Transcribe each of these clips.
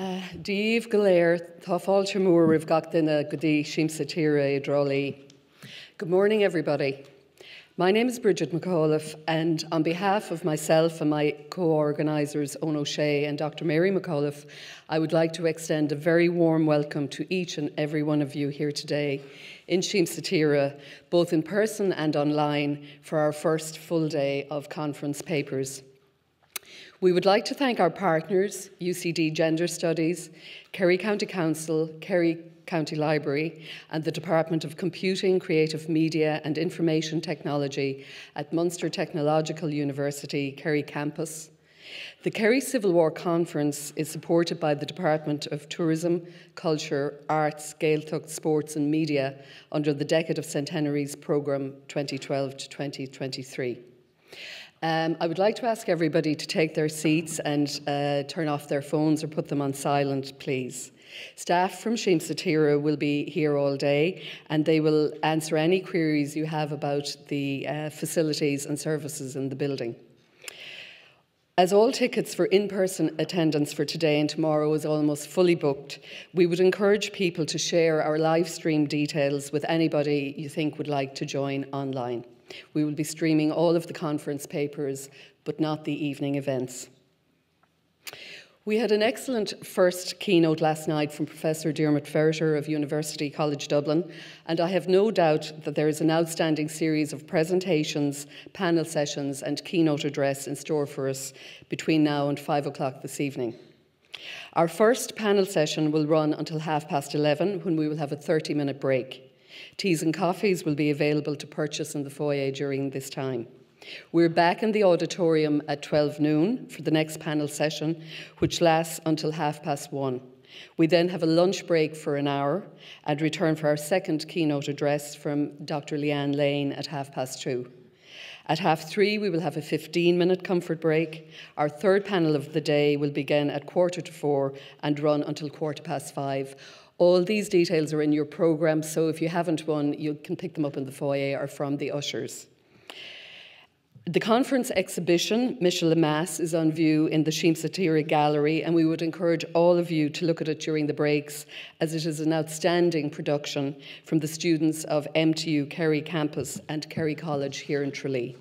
Eh, Díomh Galéir tá fáilte mór rih gach duine go dtí Siamsa Tíre Good morning, everybody. My name is Bridget McAuliffe, and on behalf of myself and my co organisers, Owen O'Shea and Dr. Mary McAuliffe, I would like to extend a very warm welcome to each and every one of you here today in Shim both in person and online, for our first full day of conference papers. We would like to thank our partners, UCD Gender Studies, Kerry County Council, Kerry County Library, and the Department of Computing, Creative Media and Information Technology at Munster Technological University, Kerry Campus. The Kerry Civil War Conference is supported by the Department of Tourism, Culture, Arts, Gaeltacht, Sports and Media under the Decade of Centenaries programme 2012 to 2023. Um, I would like to ask everybody to take their seats and uh, turn off their phones or put them on silent, please. Staff from Siamsa Tíre will be here all day and they will answer any queries you have about the uh, facilities and services in the building. As all tickets for in person attendance for today and tomorrow is almost fully booked, we would encourage people to share our live stream details with anybody you think would like to join online. We will be streaming all of the conference papers, but not the evening events. We had an excellent first keynote last night from Professor Diarmaid Ferriter of University College Dublin, and I have no doubt that there is an outstanding series of presentations, panel sessions, and keynote address in store for us between now and five o'clock this evening. Our first panel session will run until half past 11 when we will have a 30 minute break. Teas and coffees will be available to purchase in the foyer during this time. We're back in the auditorium at 12 noon for the next panel session, which lasts until half past one. We then have a lunch break for an hour and return for our second keynote address from Dr. Leeann Lane at half past two. At half three, we will have a 15 minute comfort break. Our third panel of the day will begin at quarter to four and run until quarter past five. All these details are in your programme, so if you haven't one, you can pick them up in the foyer or from the ushers. The conference exhibition, Michel Lemass, is on view in the Siamsa Tíre Gallery, and we would encourage all of you to look at it during the breaks, as it is an outstanding production from the students of MTU Kerry campus and Kerry College here in Tralee.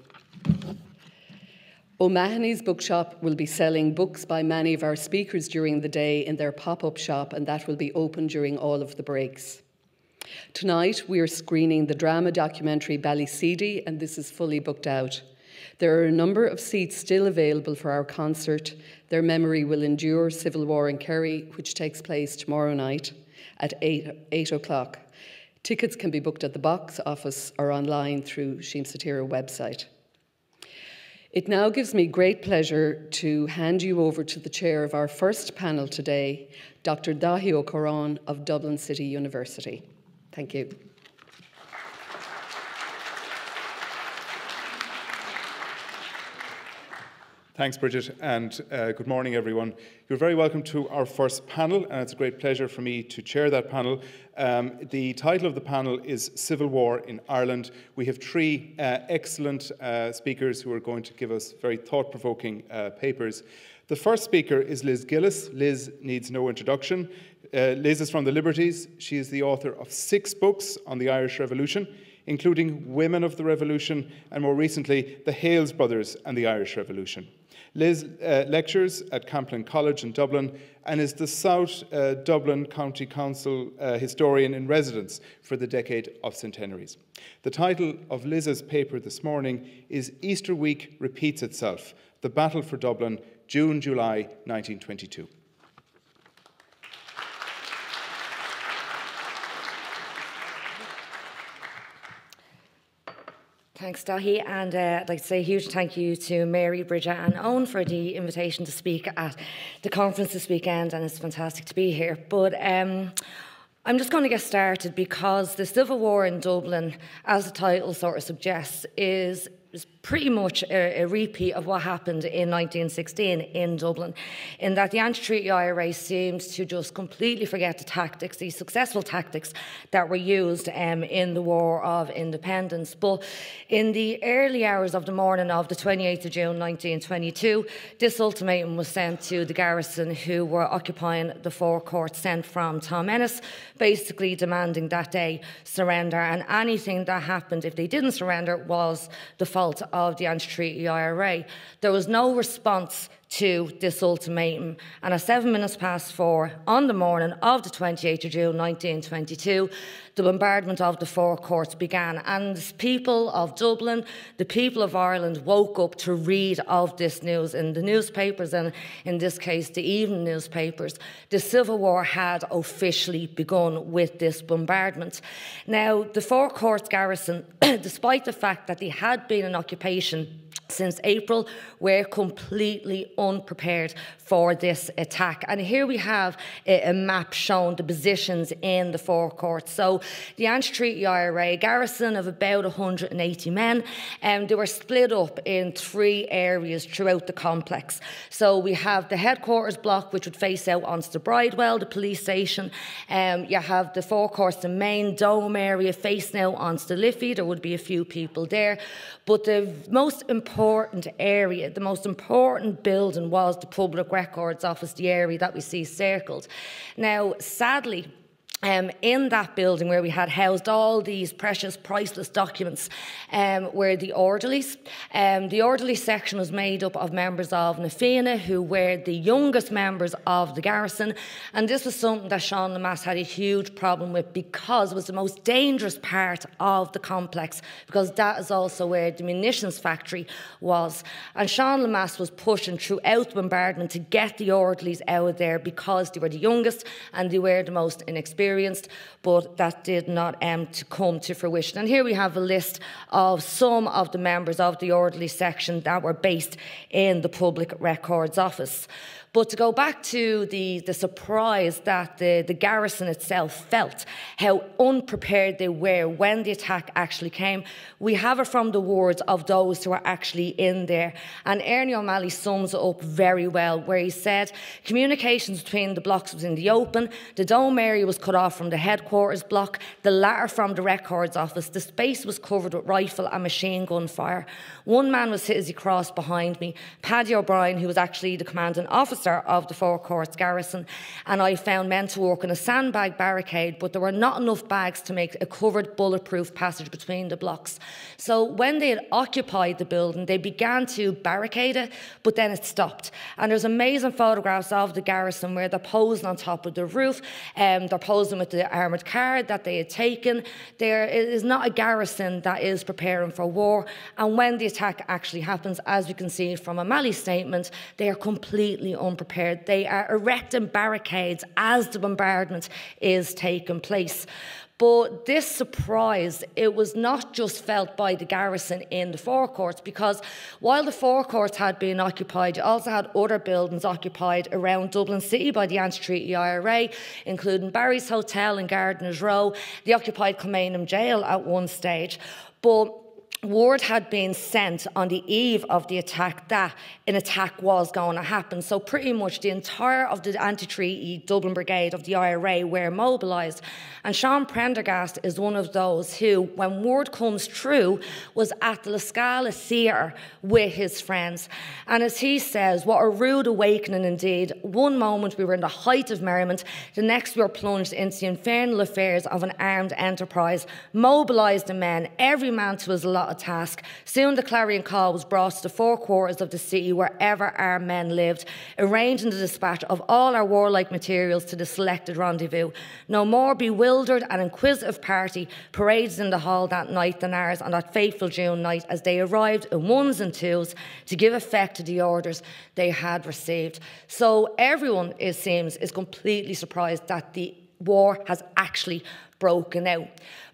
O'Mahony's bookshop will be selling books by many of our speakers during the day in their pop up shop, and that will be open during all of the breaks. Tonight, we are screening the drama documentary Ballyseedy, and this is fully booked out. There are a number of seats still available for our concert. Their memory will endure Civil War in Kerry, which takes place tomorrow night at 8, 8 o'clock. Tickets can be booked at the box office or online through Siamsa Tíre website. It now gives me great pleasure to hand you over to the chair of our first panel today, Dr. Daithí Ó Corráin of Dublin City University. Thank you. Thanks, Bridget, and uh, good morning, everyone. You're very welcome to our first panel, and it's a great pleasure for me to chair that panel. Um, the title of the panel is Civil War in Ireland. We have three uh, excellent uh, speakers who are going to give us very thought provoking uh, papers. The first speaker is Liz Gillis. Liz needs no introduction. Uh, Liz is from the Liberties. She is the author of six books on the Irish Revolution including Women of the Revolution, and more recently, the Hales Brothers and the Irish Revolution. Liz uh, lectures at Camplin College in Dublin and is the South uh, Dublin County Council uh, historian in residence for the decade of centenaries. The title of Liz's paper this morning is Easter Week Repeats Itself The Battle for Dublin, June July 1922. Thanks, Daithí, and uh, I'd like to say a huge thank you to Mary, Bridget, and Owen for the invitation to speak at the conference this weekend, and it's fantastic to be here. But um, I'm just going to get started because the Civil War in Dublin, as the title sort of suggests, is is pretty much a, a, repeat of what happened in 1916 in Dublin, in that the anti-treaty IRA seems to just completely forget the tactics, the successful tactics that were used um, in the War of Independence. But in the early hours of the morning of the 28th of June 1922, this ultimatum was sent to the garrison who were occupying the four courts sent from Tom Ennis, basically demanding that they surrender. And anything that happened, if they didn't surrender, was the of the anti-treaty IRA. There was no response to this ultimatum. And at seven minutes past four on the morning of the 28th of June 1922, the bombardment of the four courts began. And the people of Dublin, the people of Ireland woke up to read of this news in the newspapers, and in this case, the evening newspapers. The Civil War had officially begun with this bombardment. Now, the four courts garrison, despite the fact that they had been in occupation since April, we're completely unprepared for this attack. And here we have a, a map showing the positions in the four courts. So the anti-treaty IRA, garrison of about 180 men, and um, they were split up in three areas throughout the complex. So we have the headquarters block, which would face out onto the Bridewell, the police station. Um, you have the four courts, the main dome area facing out onto the Liffey. There would be a few people there. But the most important area, the most important building was the Public Records Office, the area that we see circled. Now, sadly, um, in that building where we had housed all these precious, priceless documents um, were the orderlies. Um, the orderly section was made up of members of Na Fianna, who were the youngest members of the garrison. And this was something that Sean Lemass had a huge problem with because it was the most dangerous part of the complex, because that is also where the munitions factory was. And Sean Lemass was pushing throughout the bombardment to get the orderlies out of there because they were the youngest and they were the most inexperienced experienced, but that did not um, to come to fruition. And here we have a list of some of the members of the orderly section that were based in the Public Records Office. But to go back to the, the surprise that the, the garrison itself felt, how unprepared they were when the attack actually came, we have it from the words of those who are actually in there. And Ernie O'Malley sums it up very well, where he said, communications between the blocks was in the open, the dome area was cut off from the headquarters block, the latter from the records office. The space was covered with rifle and machine gun fire. One man was hit as he crossed behind me. Paddy O'Brien, who was actually the commanding officer, of the Four Courts garrison, and I found men to work in a sandbag barricade, but there were not enough bags to make a covered bulletproof passage between the blocks. So when they had occupied the building, they began to barricade it, but then it stopped. And there's amazing photographs of the garrison where they're posing on top of the roof, um, they're posing with the armoured car that they had taken. There is not a garrison that is preparing for war, and when the attack actually happens, as we can see from a O'Malley's statement, they are completely unprepared. They are erecting barricades as the bombardment is taking place. But this surprise, it was not just felt by the garrison in the Four Courts, because while the Four Courts had been occupied, you also had other buildings occupied around Dublin City by the anti-treaty IRA, including Barry's Hotel and Gardiner's Row. the occupied Kilmainham Jail at one stage. But word had been sent on the eve of the attack that an attack was going to happen. So pretty much the entire of the anti-treaty Dublin Brigade of the IRA were mobilised. And Sean Prendergast is one of those who, when word comes true, was at the La Scala Theatre with his friends. And as he says, what a rude awakening indeed. One moment we were in the height of merriment, the next we were plunged into the infernal affairs of an armed enterprise, mobilised the men, every man to his lot a task. Soon the clarion call was brought to the four quarters of the city wherever our men lived, arranging the dispatch of all our warlike materials to the selected rendezvous. No more bewildered and inquisitive party paraded in the hall that night than ours on that fateful June night as they arrived in ones and twos to give effect to the orders they had received. So everyone, it seems, is completely surprised that the war has actually broken out.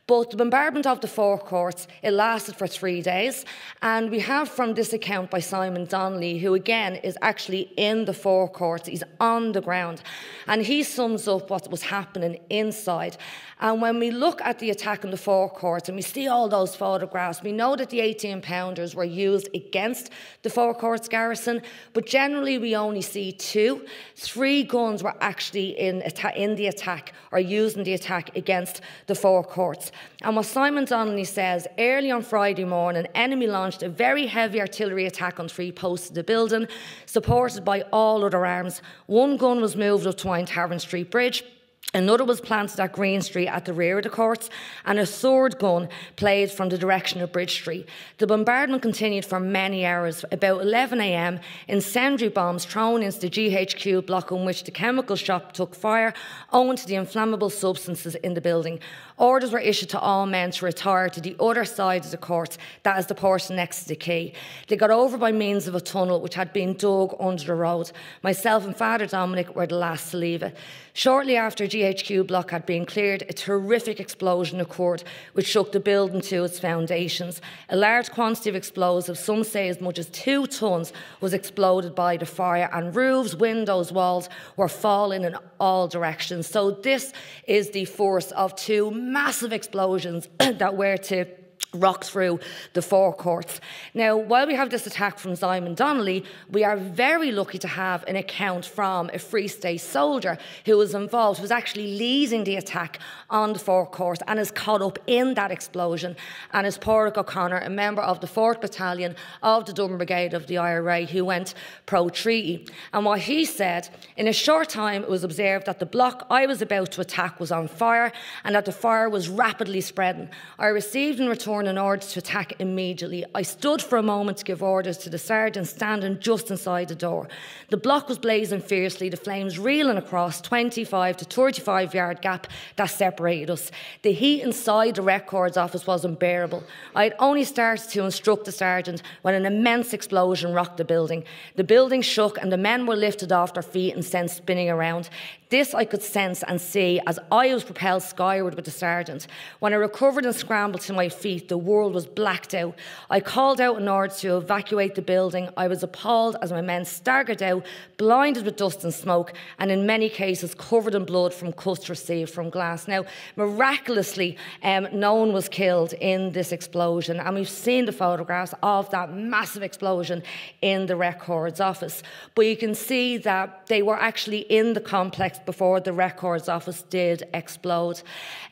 But the bombardment of the Four Courts, it lasted for three days. And we have from this account by Simon Donnelly, who again is actually in the Four Courts, he's on the ground. And he sums up what was happening inside. And when we look at the attack on the Four Courts and we see all those photographs, we know that the 18 pounders were used against the Four Courts garrison, but generally we only see two. Three guns were actually in, in the attack or used in the attack against the Four Courts. And what Simon Donnelly says, early on Friday morning, enemy launched a very heavy artillery attack on three posts of the building, supported by all other arms. One gun was moved up to Wine Tavern Street Bridge. Another was planted at Green Street at the rear of the courts, and a sword gun played from the direction of Bridge Street. The bombardment continued for many hours. About 11am, incendiary bombs thrown into the GHQ block in which the chemical shop took fire owing to the inflammable substances in the building. Orders were issued to all men to retire to the other side of the court, that is the portion next to the quay. They got over by means of a tunnel which had been dug under the road. Myself and Father Dominic were the last to leave it. Shortly after GHQ block had been cleared, a terrific explosion occurred which shook the building to its foundations. A large quantity of explosives, some say as much as two tons, was exploded by the fire, and roofs, windows, walls were falling in all directions. So, this is the force of two massive explosions that were to rock through the Four Courts. Now, while we have this attack from Simon Donnelly, we are very lucky to have an account from a Free State soldier who was involved, who was actually leading the attack on the Four Court and is caught up in that explosion, and is Pádraig O'Connor, a member of the 4th Battalion of the Dublin Brigade of the IRA, who went pro-treaty. And what he said, in a short time it was observed that the block I was about to attack was on fire and that the fire was rapidly spreading. I received in return an order to attack immediately. I stood for a moment to give orders to the sergeant standing just inside the door. The block was blazing fiercely, the flames reeling across 25 to 35 yard gap that separated us. The heat inside the records office was unbearable. I had only started to instruct the sergeant when an immense explosion rocked the building. The building shook and the men were lifted off their feet and sent spinning around. This I could sense and see as I was propelled skyward with the sergeant. When I recovered and scrambled to my feet, the world was blacked out. I called out in order to evacuate the building. I was appalled as my men staggered out, blinded with dust and smoke, and in many cases covered in blood from cuts received from glass. Now, miraculously, um, no one was killed in this explosion, and we've seen the photographs of that massive explosion in the records office. But you can see that they were actually in the complex before the records office did explode.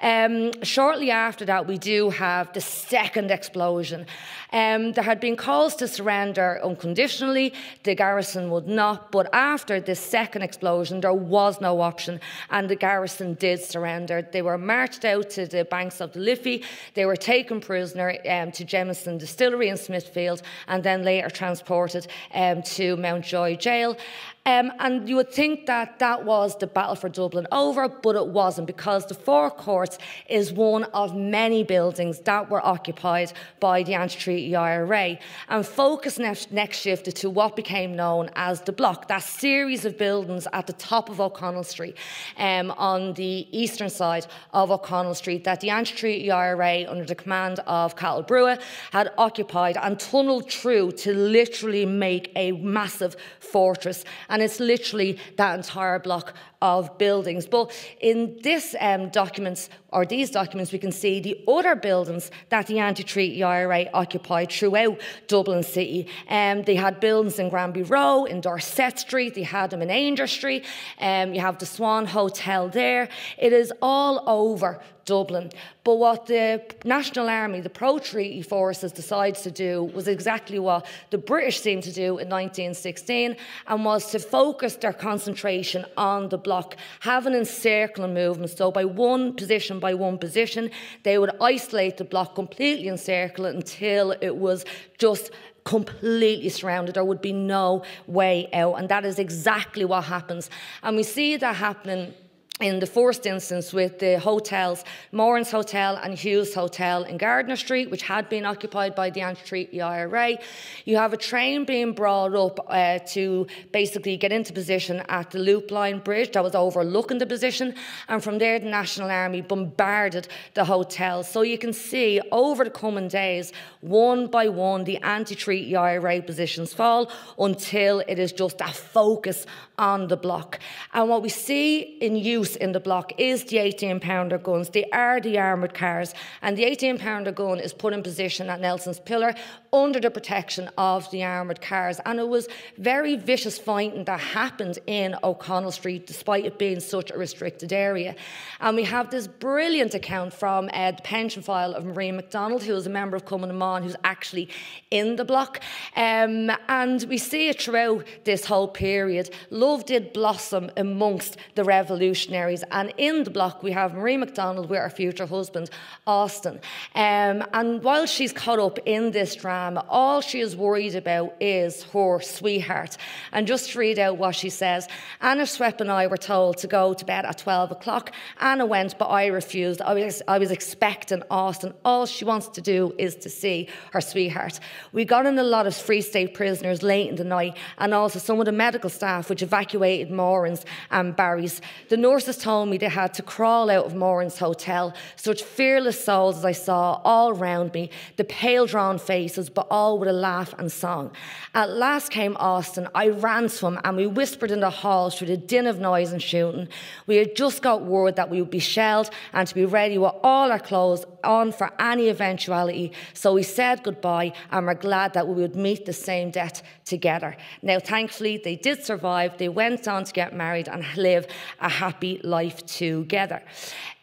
Um, shortly after that, we do have the second explosion. Um, there had been calls to surrender unconditionally, the garrison would not, but after this second explosion, there was no option, and the garrison did surrender. They were marched out to the banks of the Liffey, they were taken prisoner um, to Jameson Distillery in Smithfield, and then later transported um, to Mountjoy Jail. Um, and you would think that that was the battle for Dublin over, but it wasn't because the Four Courts is one of many buildings that were occupied by the anti-treaty IRA. And focus next, next shifted to what became known as the block, that series of buildings at the top of O'Connell Street um, on the eastern side of O'Connell Street that the anti-treaty IRA under the command of Cathal Brugha had occupied and tunnelled through to literally make a massive fortress and it's literally that entire block of buildings. But in this um, documents, or these documents, we can see the other buildings that the anti-treaty IRA occupied throughout Dublin City. Um, they had buildings in Granby Row, in Dorset Street, they had them in Aungier Street, um, you have the Swan Hotel there. It is all over Dublin. But what the National Army, the pro treaty forces, decided to do was exactly what the British seemed to do in 1916 and was to focus their concentration on the block, having encircling movements. So, by one position by one position, they would isolate the block, completely encircle it until it was just completely surrounded. There would be no way out. And that is exactly what happens. And we see that happening in the first instance with the hotels, Moran's Hotel and Hughes Hotel in Gardiner Street, which had been occupied by the anti-treaty IRA. You have a train being brought up uh, to basically get into position at the Loop Line Bridge that was overlooking the position, and from there the National Army bombarded the hotels. So you can see over the coming days, one by one, the anti-treaty IRA positions fall until it is just a focus on the block. And what we see in use in the block is the 18 pounder guns. They are the armoured cars. And the 18 pounder gun is put in position at Nelson's Pillar under the protection of the armoured cars. And it was very vicious fighting that happened in O'Connell Street, despite it being such a restricted area. And we have this brilliant account from uh, the pension file of Marie MacDonald, who is a member of Cumann na mBan, who's actually in the block. Um, and we see it throughout this whole period love did blossom amongst the revolutionaries. And in the block, we have Marie MacDonald with her future husband, Austin. Um, and while she's caught up in this drama, all she is worried about is her sweetheart. And just to read out what she says Anna Swepp and I were told to go to bed at 12 o'clock. Anna went, but I refused. I was, I was expecting Austin. All she wants to do is to see her sweetheart. We got in a lot of Free State prisoners late in the night, and also some of the medical staff, which evacuated Moran's and um, Barry's. The nurses told me they had to crawl out of Moran's hotel. Such fearless souls as I saw all round me, the pale drawn faces, but all with a laugh and song. At last came Austin. I ran to him and we whispered in the hall through the din of noise and shooting. We had just got word that we would be shelled and to be ready with all our clothes on for any eventuality. So we said goodbye and we're glad that we would meet the same death together. Now, thankfully, they did survive. They went on to get married and live a happy life together.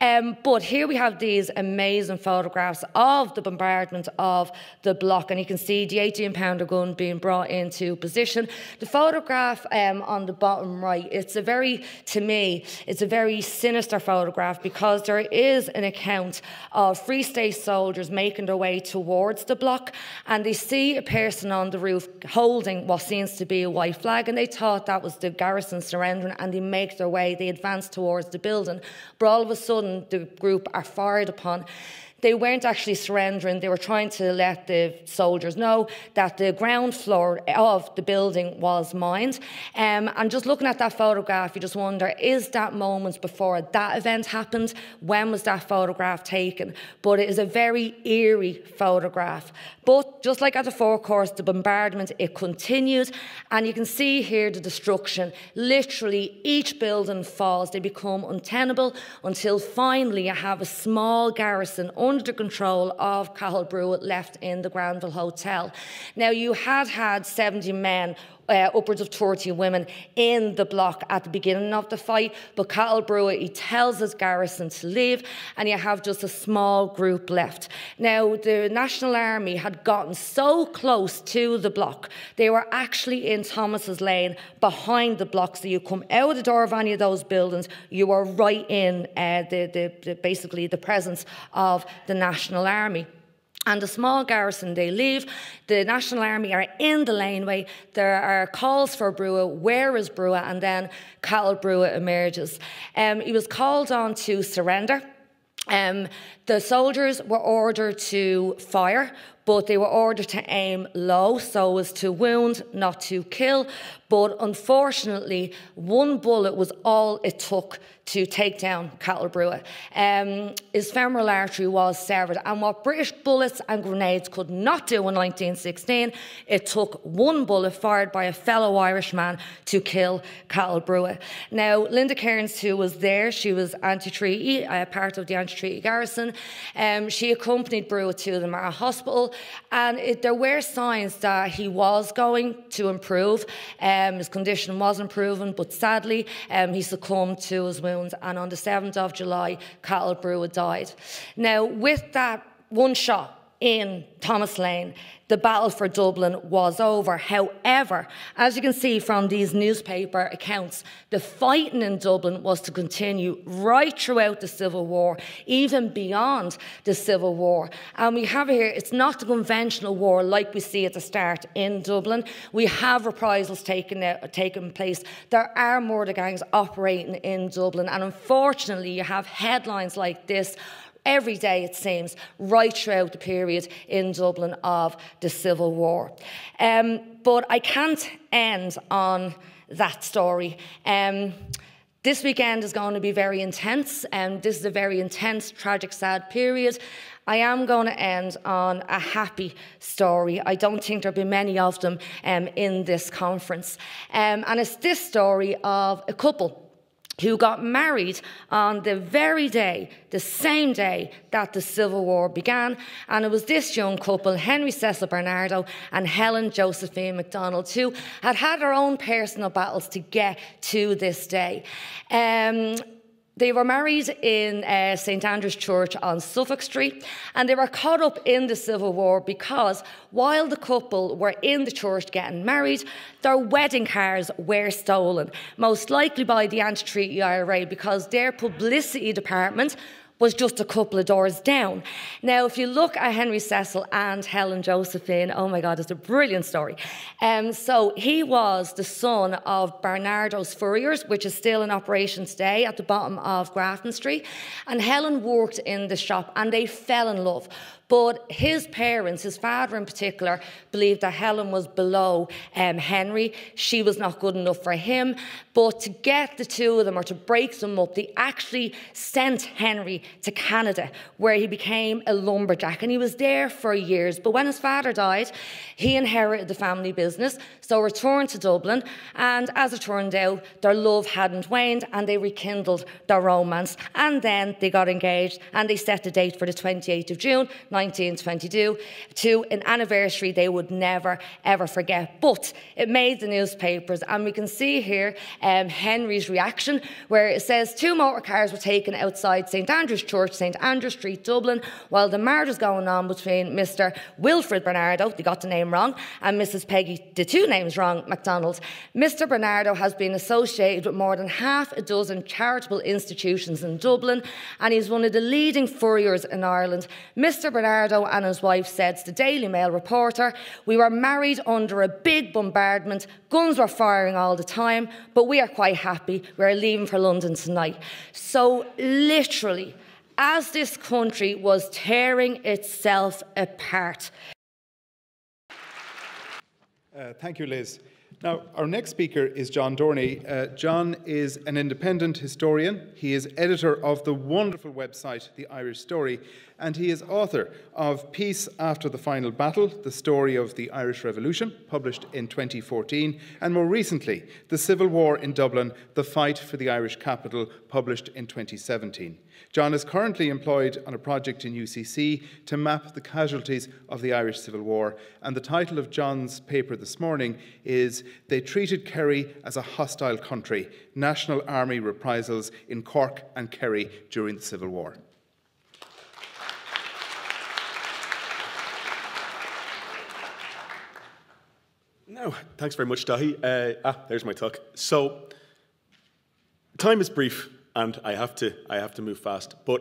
Um, but here we have these amazing photographs of the bombardment of the block, and you can see the 18 pounder gun being brought into position. The photograph um, on the bottom right, it's a very, to me, it's a very sinister photograph because there is an account of Free State soldiers making their way towards the block, and they see a person on the roof holding what seems to be a white flag, and they thought that was the garrison surrendering, and they make their way, they advance towards the building. But all of a sudden, the group are fired upon they weren't actually surrendering. They were trying to let the soldiers know that the ground floor of the building was mined. Um, and just looking at that photograph, you just wonder is that moments before that event happened? When was that photograph taken? But it is a very eerie photograph. But just like at the Four Courts, the bombardment, it continued. And you can see here the destruction. Literally, each building falls. They become untenable until finally you have a small garrison under the control of Cathal Brugha left in the Granville Hotel. Now, you had had 70 men uh, upwards of 30 women in the block at the beginning of the fight. But Cathal Brugha, he tells his garrison to leave, and you have just a small group left. Now, the National Army had gotten so close to the block, they were actually in Thomas's Lane behind the block. So you come out the door of any of those buildings, you are right in uh, the, the, the, basically the presence of the National Army. And the small garrison, they leave. The National Army are in the laneway. There are calls for Brugha. Where is Brugha? And then Cathal Brugha emerges. Um, he was called on to surrender. Um, the soldiers were ordered to fire, but they were ordered to aim low so as to wound, not to kill. But unfortunately, one bullet was all it took to take down Cathal Brugha. Um, his femoral artery was severed, and what British bullets and grenades could not do in 1916, it took one bullet fired by a fellow Irishman to kill Cathal Brugha. Now, Linda Kearns, who was there, she was anti-treaty, uh, part of the anti-treaty garrison. Um, she accompanied Brugha to the Mater Hospital, and it, there were signs that he was going to improve. Um, his condition was improving, but sadly, um, he succumbed to his wounds and on the 7th of July, Cathal Brugha died. Now, with that one shot, in Thomas Lane, the battle for Dublin was over. However, as you can see from these newspaper accounts, the fighting in Dublin was to continue right throughout the Civil War, even beyond the Civil War. And we have here, it's not the conventional war like we see at the start in Dublin. We have reprisals taking, uh, taking place. There are murder gangs operating in Dublin. And unfortunately, you have headlines like this every day, it seems, right throughout the period in Dublin of the Civil War. Um, but I can't end on that story. Um, this weekend is going to be very intense, and this is a very intense, tragic, sad period. I am going to end on a happy story. I don't think there'll be many of them um, in this conference. Um, and it's this story of a couple who got married on the very day, the same day that the Civil War began. And it was this young couple, Henry Cecil Barnardo and Helen Josephine MacDonald, who had had their own personal battles to get to this day. Um, they were married in uh, St Andrew's Church on Suffolk Street, and they were caught up in the Civil War because while the couple were in the church getting married, their wedding cars were stolen, most likely by the anti treaty IRA because their publicity department was just a couple of doors down. Now, if you look at Henry Cecil and Helen Josephine, oh my God, it's a brilliant story. Um, so he was the son of Barnardo's Furriers, which is still in operation today at the bottom of Grafton Street. And Helen worked in the shop and they fell in love. But his parents, his father in particular, believed that Helen was below um, Henry. She was not good enough for him. But to get the two of them or to break them up, they actually sent Henry to Canada, where he became a lumberjack. And he was there for years. But when his father died, he inherited the family business, so returned to Dublin. And as it turned out, their love hadn't waned and they rekindled their romance. And then they got engaged and they set the date for the 28th of June, 1922 to an anniversary they would never ever forget. But it made the newspapers, and we can see here um, Henry's reaction, where it says two motor cars were taken outside St Andrew's Church, St Andrew Street, Dublin, while the marriage was going on between Mr. Wilfred Barnardo, they got the name wrong, and Mrs. Peggy, the two names wrong, MacDonald. Mr. Barnardo has been associated with more than half a dozen charitable institutions in Dublin, and he's one of the leading furriers in Ireland. Mr. Barnardo Barnardo and his wife said to the Daily Mail reporter, We were married under a big bombardment, guns were firing all the time, but we are quite happy. We're leaving for London tonight. So, literally, as this country was tearing itself apart. Uh, thank you, Liz. Now, our next speaker is John Dorney. Uh, John is an independent historian. He is editor of the wonderful website, The Irish Story, and he is author of Peace After the Final Battle, the story of the Irish Revolution, published in 2014, and more recently, The Civil War in Dublin, The Fight for the Irish Capital, published in 2017. John is currently employed on a project in UCC to map the casualties of the Irish Civil War, and the title of John's paper this morning is They Treated Kerry as a Hostile Country National Army Reprisals in Cork and Kerry during the Civil War. No, thanks very much, Daithí. Uh, ah, there's my talk. So, time is brief, and I have to, I have to move fast. But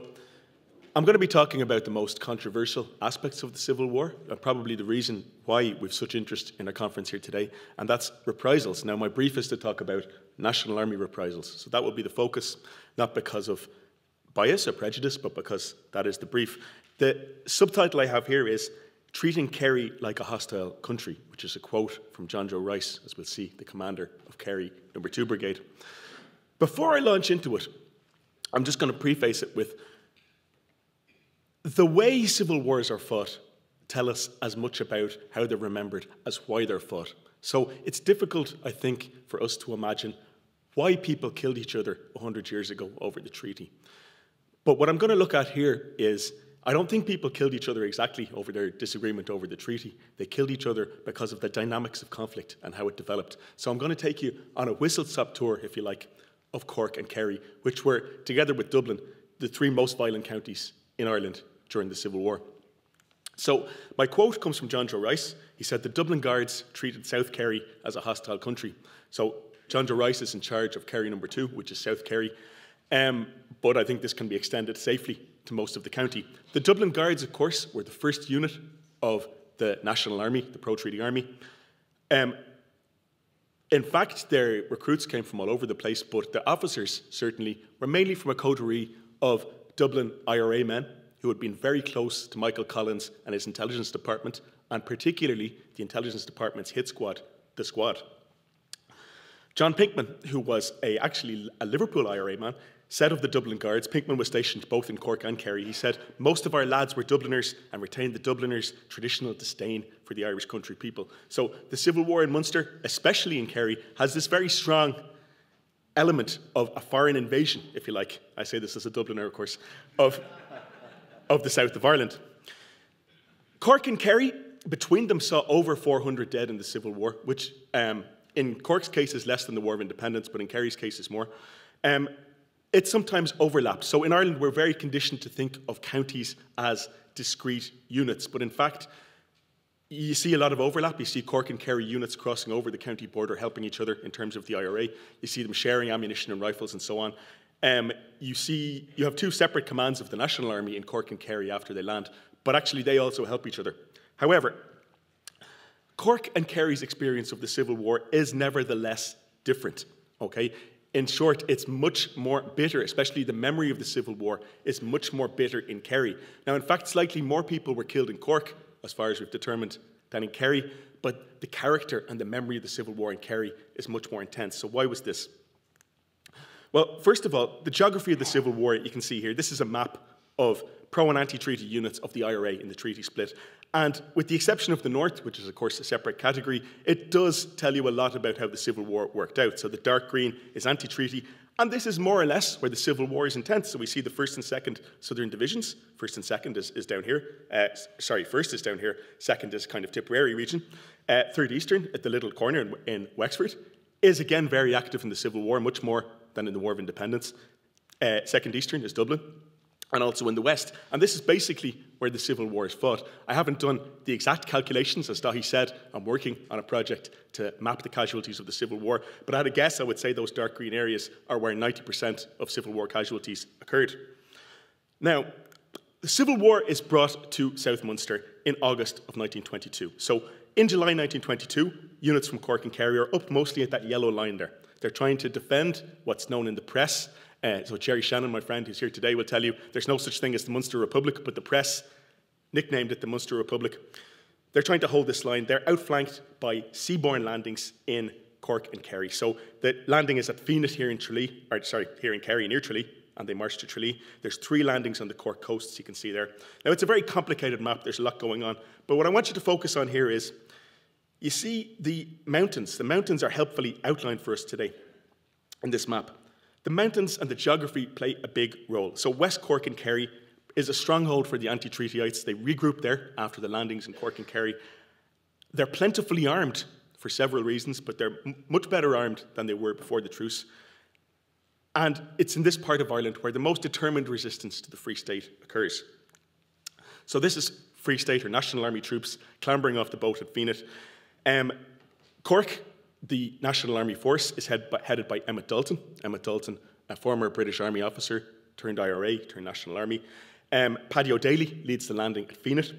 I'm going to be talking about the most controversial aspects of the Civil War, and uh, probably the reason why we've such interest in our conference here today, and that's reprisals. Now, my brief is to talk about National Army reprisals. So that will be the focus, not because of bias or prejudice, but because that is the brief. The subtitle I have here is treating Kerry like a hostile country, which is a quote from John Joe Rice, as we'll see, the commander of Kerry Number 2 Brigade. Before I launch into it, I'm just going to preface it with the way civil wars are fought tell us as much about how they're remembered as why they're fought. So it's difficult, I think, for us to imagine why people killed each other 100 years ago over the treaty. But what I'm going to look at here is I don't think people killed each other exactly over their disagreement over the treaty. They killed each other because of the dynamics of conflict and how it developed. So I'm going to take you on a whistle stop tour, if you like, of Cork and Kerry, which were, together with Dublin, the three most violent counties in Ireland during the Civil War. So my quote comes from John Joe Rice. He said, the Dublin Guards treated South Kerry as a hostile country. So John Joe Rice is in charge of Kerry number two, which is South Kerry. Um, but I think this can be extended safely to most of the county. The Dublin Guards, of course, were the first unit of the National Army, the pro-treaty army. Um, in fact, their recruits came from all over the place, but the officers certainly were mainly from a coterie of Dublin IRA men who had been very close to Michael Collins and his intelligence department, and particularly the intelligence department's hit squad, the squad. John Pinkman, who was a, actually a Liverpool IRA man, said of the Dublin Guards, Pinkman was stationed both in Cork and Kerry. He said, Most of our lads were Dubliners and retained the Dubliners' traditional disdain for the Irish country people. So the Civil War in Munster, especially in Kerry, has this very strong element of a foreign invasion, if you like. I say this as a Dubliner, of course, of, of the south of Ireland. Cork and Kerry, between them, saw over 400 dead in the Civil War, which um, in Cork's case is less than the War of Independence, but in Kerry's case is more. Um, it sometimes overlaps. So in Ireland, we're very conditioned to think of counties as discrete units, but in fact, you see a lot of overlap. You see Cork and Kerry units crossing over the county border, helping each other in terms of the IRA. You see them sharing ammunition and rifles and so on. Um, you see, you have two separate commands of the National Army in Cork and Kerry after they land, but actually they also help each other. However, Cork and Kerry's experience of the Civil War is nevertheless different. Okay, in short, it's much more bitter, especially the memory of the Civil War is much more bitter in Kerry. Now, in fact, slightly more people were killed in Cork, as far as we've determined, than in Kerry, but the character and the memory of the Civil War in Kerry is much more intense. So, why was this? Well, first of all, the geography of the Civil War, you can see here, this is a map of pro and anti treaty units of the IRA in the treaty split. And with the exception of the North, which is, of course, a separate category, it does tell you a lot about how the Civil War worked out. So the dark green is anti treaty. And this is more or less where the Civil War is intense. So we see the first and second Southern divisions. First and second is, is down here. Uh, sorry, first is down here. Second is kind of Tipperary region. Uh, third Eastern, at the little corner in, in, Wexford, is again very active in the Civil War, much more than in the War of Independence. Uh, second Eastern is Dublin and also in the West. And this is basically where the Civil War is fought. I haven't done the exact calculations, as Daithí said. I'm working on a project to map the casualties of the Civil War, but I had a guess, I would say those dark green areas are where 90% of Civil War casualties occurred. Now, the Civil War is brought to South Munster in August of 1922. So in July 1922, units from Cork and Kerry are up mostly at that yellow line there. They're trying to defend what's known in the press uh, so Jerry Shannon, my friend who's here today, will tell you there's no such thing as the Munster Republic, but the press nicknamed it the Munster Republic. They're trying to hold this line. They're outflanked by seaborne landings in Cork and Kerry. So the landing is at Fenit here in Tralee, or sorry, here in Kerry near Tralee, and they march to Tralee. There's three landings on the Cork coast, you can see there. Now it's a very complicated map. There's a lot going on, but what I want you to focus on here is, you see the mountains. The mountains are helpfully outlined for us today in this map. The mountains and the geography play a big role. So West Cork and Kerry is a stronghold for the anti-treatyites. They regroup there after the landings in Cork and Kerry. They're plentifully armed for several reasons, but they're much better armed than they were before the truce. And it's in this part of Ireland where the most determined resistance to the Free State occurs. So this is Free State or National Army troops clambering off the boat at Fenit. Um, Cork the National Army Force is head headed by Emmett Dalton. Emmett Dalton, a former British Army officer, turned IRA, turned National Army. Um, Paddy O'Daly leads the landing at Fenit.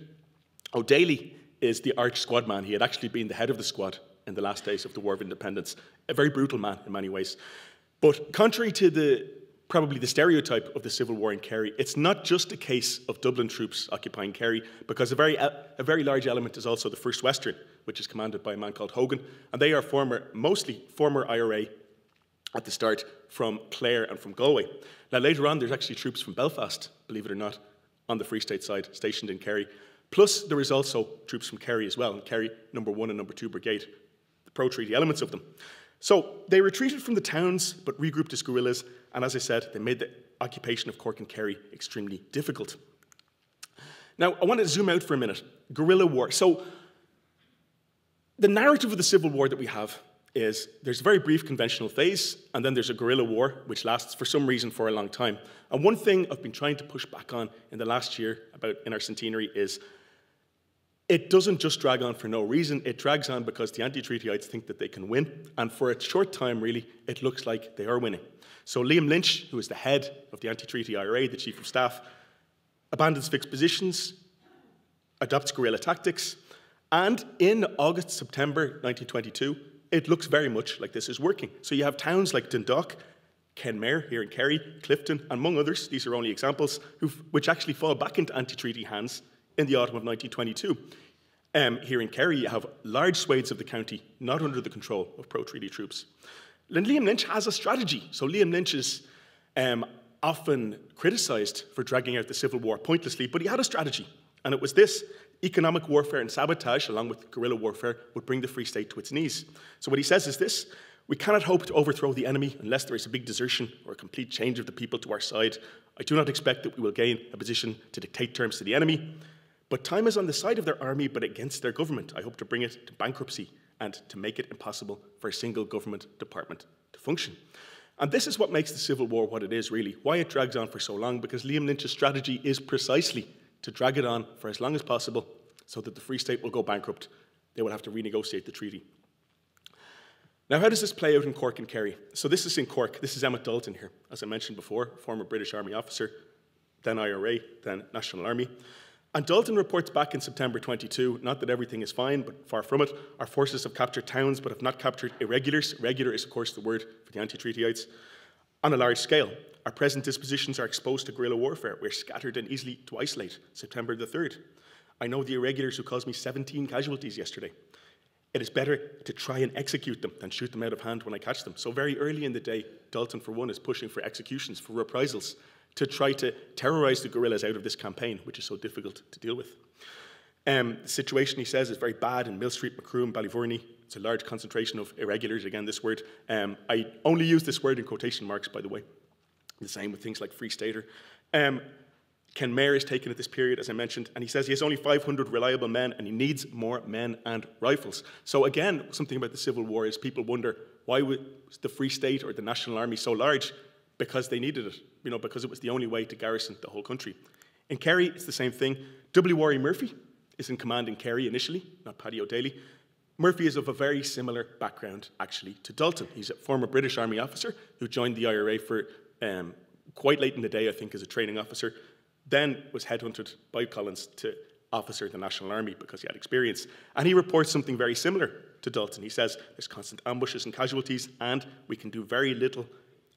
O'Daly is the arch squad man. He had actually been the head of the squad in the last days of the War of Independence. A very brutal man in many ways. But contrary to the probably the stereotype of the Civil War in Kerry, it's not just a case of Dublin troops occupying Kerry, because a very, a very large element is also the 1st Western, which is commanded by a man called Hogan. And they are former, mostly former IRA at the start from Clare and from Galway. Now, later on, there's actually troops from Belfast, believe it or not, on the Free State side, stationed in Kerry. Plus, there is also troops from Kerry as well, and Kerry number one and number two brigade, the pro treaty elements of them. So they retreated from the towns, but regrouped as guerrillas, and as I said, they made the occupation of Cork and Kerry extremely difficult. Now, I want to zoom out for a minute. Guerrilla war. So the narrative of the Civil War that we have is there's a very brief conventional phase, and then there's a guerrilla war, which lasts for some reason for a long time. And one thing I've been trying to push back on in the last year about in our centenary is it doesn't just drag on for no reason. It drags on because the anti-treatyites think that they can win. And for a short time, really, it looks like they are winning. So Liam Lynch, who is the head of the anti-treaty IRA, the chief of staff, abandons fixed positions, adopts guerrilla tactics, and in August, September 1922, it looks very much like this is working. So you have towns like Dundalk, Kenmare here in Kerry, Clifden, and among others, these are only examples, which actually fall back into anti-treaty hands in the autumn of 1922. Um, here in Kerry, you have large swathes of the county not under the control of pro-treaty troops. Liam Lynch has a strategy. So Liam Lynch is um, often criticised for dragging out the Civil War pointlessly, but he had a strategy. And it was this economic warfare and sabotage, along with guerrilla warfare, would bring the Free State to its knees. So what he says is this we cannot hope to overthrow the enemy unless there is a big desertion or a complete change of the people to our side. I do not expect that we will gain a position to dictate terms to the enemy. But time is on the side of their army, but against their government. I hope to bring it to bankruptcy and to make it impossible for a single government department to function. And this is what makes the Civil War what it is, really, why it drags on for so long, because Liam Lynch's strategy is precisely to drag it on for as long as possible so that the Free State will go bankrupt. They will have to renegotiate the treaty. Now, how does this play out in Cork and Kerry? So, this is in Cork. This is Emmett Dalton here, as I mentioned before, former British Army officer, then IRA, then National Army. And Dalton reports back in September 22, not that everything is fine, but far from it. Our forces have captured towns, but have not captured irregulars. Regular is, of course, the word for the anti-treatyites. On a large scale, our present dispositions are exposed to guerrilla warfare. We're scattered and easily to isolate. September the 3rd. I know the irregulars who caused me 17 casualties yesterday. It is better to try and execute them than shoot them out of hand when I catch them. So very early in the day, Dalton, for one, is pushing for executions, for reprisals to try to terrorize the guerrillas out of this campaign, which is so difficult to deal with. Um, the situation, he says, is very bad in Millstreet, Macroom, Ballyvourney. It's a large concentration of irregulars, again, this word. Um, I only use this word in quotation marks, by the way. The same with things like Free Stater. Um, Kenmare is taken at this period, as I mentioned, and he says he has only 500 reliable men and he needs more men and rifles. So, again, something about the Civil War is people wonder why was the Free State or the National Army so large? Because they needed it, you know, because it was the only way to garrison the whole country. In Kerry, it's the same thing. W. Warry Murphy is in command in Kerry initially, not Paddy O'Daly. Murphy is of a very similar background, actually, to Dalton. He's a former British Army officer who joined the IRA for um, quite late in the day, I think, as a training officer. Then was headhunted by Collins to officer the National Army because he had experience. And he reports something very similar to Dalton. He says there's constant ambushes and casualties, and we can do very little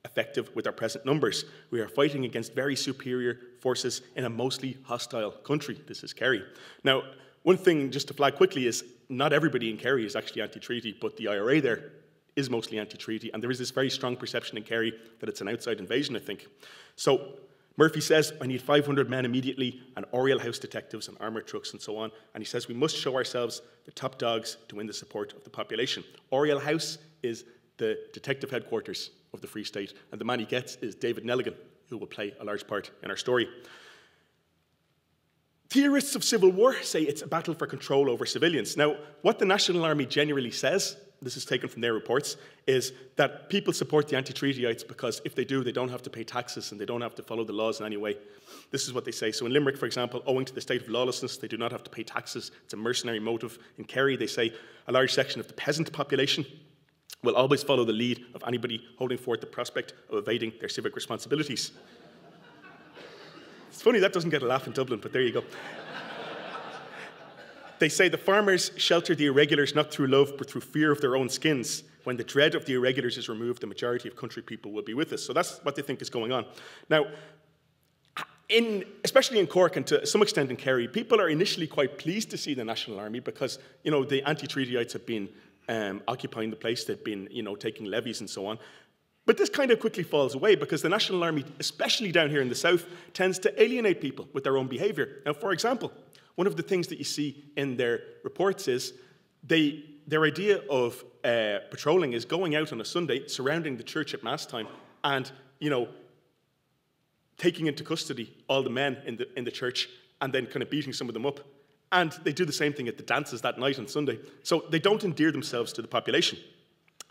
effective with our present numbers. We are fighting against very superior forces in a mostly hostile country. This is Kerry. Now, one thing just to flag quickly is not everybody in Kerry is actually anti-treaty, but the IRA there is mostly anti-treaty, and there is this very strong perception in Kerry that it's an outside invasion, I think. So Murphy says, I need 500 men immediately, and Oriel House detectives and armoured trucks and so on. And he says, we must show ourselves the top dogs to win the support of the population. Oriel House is the detective headquarters of the Free State, and the man he gets is David Nelligan, who will play a large part in our story. Theorists of civil war say it's a battle for control over civilians. Now, what the National Army generally says, this is taken from their reports, is that people support the anti treatyites because if they do, they don't have to pay taxes and they don't have to follow the laws in any way. This is what they say. So in Limerick, for example, owing to the state of lawlessness, they do not have to pay taxes. It's a mercenary motive. In Kerry, they say a large section of the peasant population will always follow the lead of anybody holding forth the prospect of evading their civic responsibilities. It's funny that doesn't get a laugh in Dublin, but there you go. they say the farmers shelter the irregulars not through love, but through fear of their own skins. When the dread of the irregulars is removed, the majority of country people will be with us. So that's what they think is going on. Now, in, especially in Cork and to some extent in Kerry, people are initially quite pleased to see the National Army because, you know, the anti-treatyites have been um, occupying the place. They'd been, you know, taking levies and so on. But this kind of quickly falls away because the National Army, especially down here in the south, tends to alienate people with their own behaviour. Now, for example, one of the things that you see in their reports is they, their idea of uh, patrolling is going out on a Sunday, surrounding the church at Mass time, and, you know, taking into custody all the men in the, in the church and then kind of beating some of them up and they do the same thing at the dances that night on Sunday. So they don't endear themselves to the population.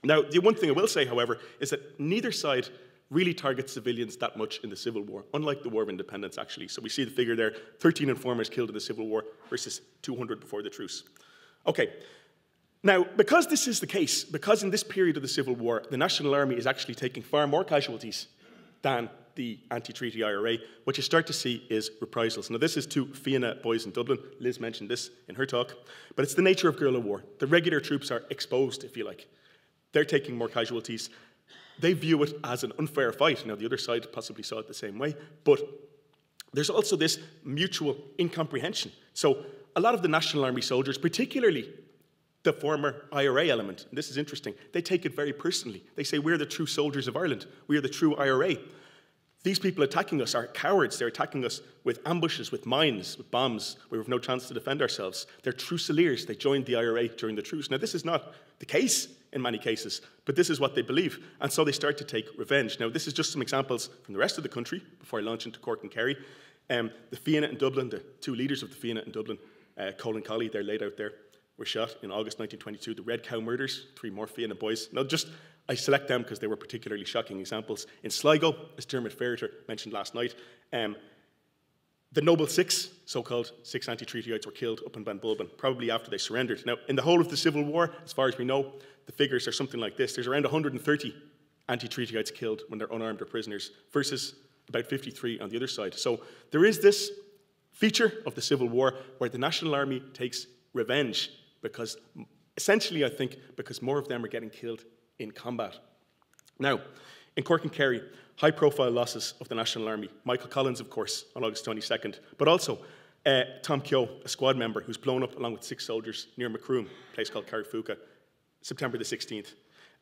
Now, the one thing I will say, however, is that neither side really targets civilians that much in the Civil War, unlike the War of Independence, actually. So we see the figure there 13 informers killed in the Civil War versus 200 before the truce. Okay. Now, because this is the case, because in this period of the Civil War, the National Army is actually taking far more casualties than the anti-treaty IRA, what you start to see is reprisals. Now, this is to Fianna boys in Dublin. Liz mentioned this in her talk, but it's the nature of guerrilla war. The regular troops are exposed, if you like. They're taking more casualties. They view it as an unfair fight. Now, the other side possibly saw it the same way, but there's also this mutual incomprehension. So, a lot of the National Army soldiers, particularly the former IRA element, and this is interesting, they take it very personally. They say, We're the true soldiers of Ireland, we are the true IRA. These people attacking us are cowards. They're attacking us with ambushes, with mines, with bombs. We have no chance to defend ourselves. They're Trucileers. They joined the IRA during the truce. Now, this is not the case in many cases, but this is what they believe. And so they start to take revenge. Now, this is just some examples from the rest of the country before I launch into Cork and Kerry. Um, the Fianna in Dublin, the two leaders of the Fianna in Dublin, uh, Cole and Colley, they're laid out there, were shot in August 1922. The Red Cow murders, three more Fianna boys. Now, just I select them because they were particularly shocking examples. In Sligo, as Diarmaid Ferriter mentioned last night, um, the Noble Six, so called six anti treatyites, were killed up in Benbulben, probably after they surrendered. Now, in the whole of the Civil War, as far as we know, the figures are something like this there's around 130 anti treatyites killed when they're unarmed or prisoners, versus about 53 on the other side. So there is this feature of the Civil War where the National Army takes revenge because, essentially, I think, because more of them are getting killed in combat. Now, in Cork and Kerry, high profile losses of the National Army. Michael Collins, of course, on August 22nd, but also uh, Tom Keogh, a squad member who's blown up along with six soldiers near Macroom, a place called Carrigaphooca, September the 16th.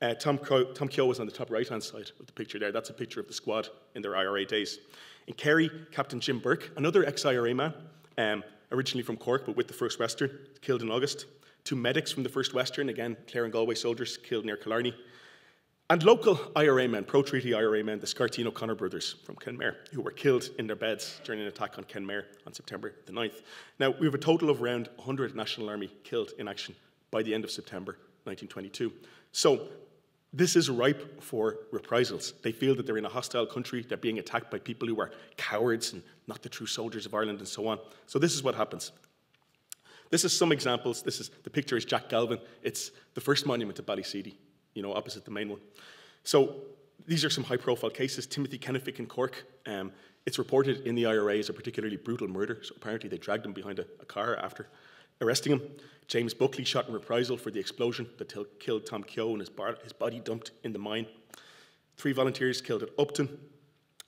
Uh, Tom, Tom Keogh was on the top right hand side of the picture there. That's a picture of the squad in their IRA days. In Kerry, Captain Jim Burke, another ex IRA man, um, originally from Cork but with the 1st Western, killed in August. Two medics from the 1st Western, again, Clare and Galway soldiers, killed near Killarney. And local IRA men, pro treaty IRA men, the Scarteen O'Connor brothers from Kenmare, who were killed in their beds during an attack on Kenmare on September the 9th. Now, we have a total of around 100 National Army killed in action by the end of September 1922. So, this is ripe for reprisals. They feel that they're in a hostile country, they're being attacked by people who are cowards and not the true soldiers of Ireland and so on. So, this is what happens. This is some examples. This is the picture is Jack Galvin. It's the first monument to Ballyseedy you know, opposite the main one. So these are some high-profile cases. Timothy Kenefick in Cork. Um, it's reported in the IRA as a particularly brutal murder. So apparently they dragged him behind a, a car after arresting him. James Buckley shot in reprisal for the explosion that killed Tom Keogh and his, his body dumped in the mine. Three volunteers killed at Upton.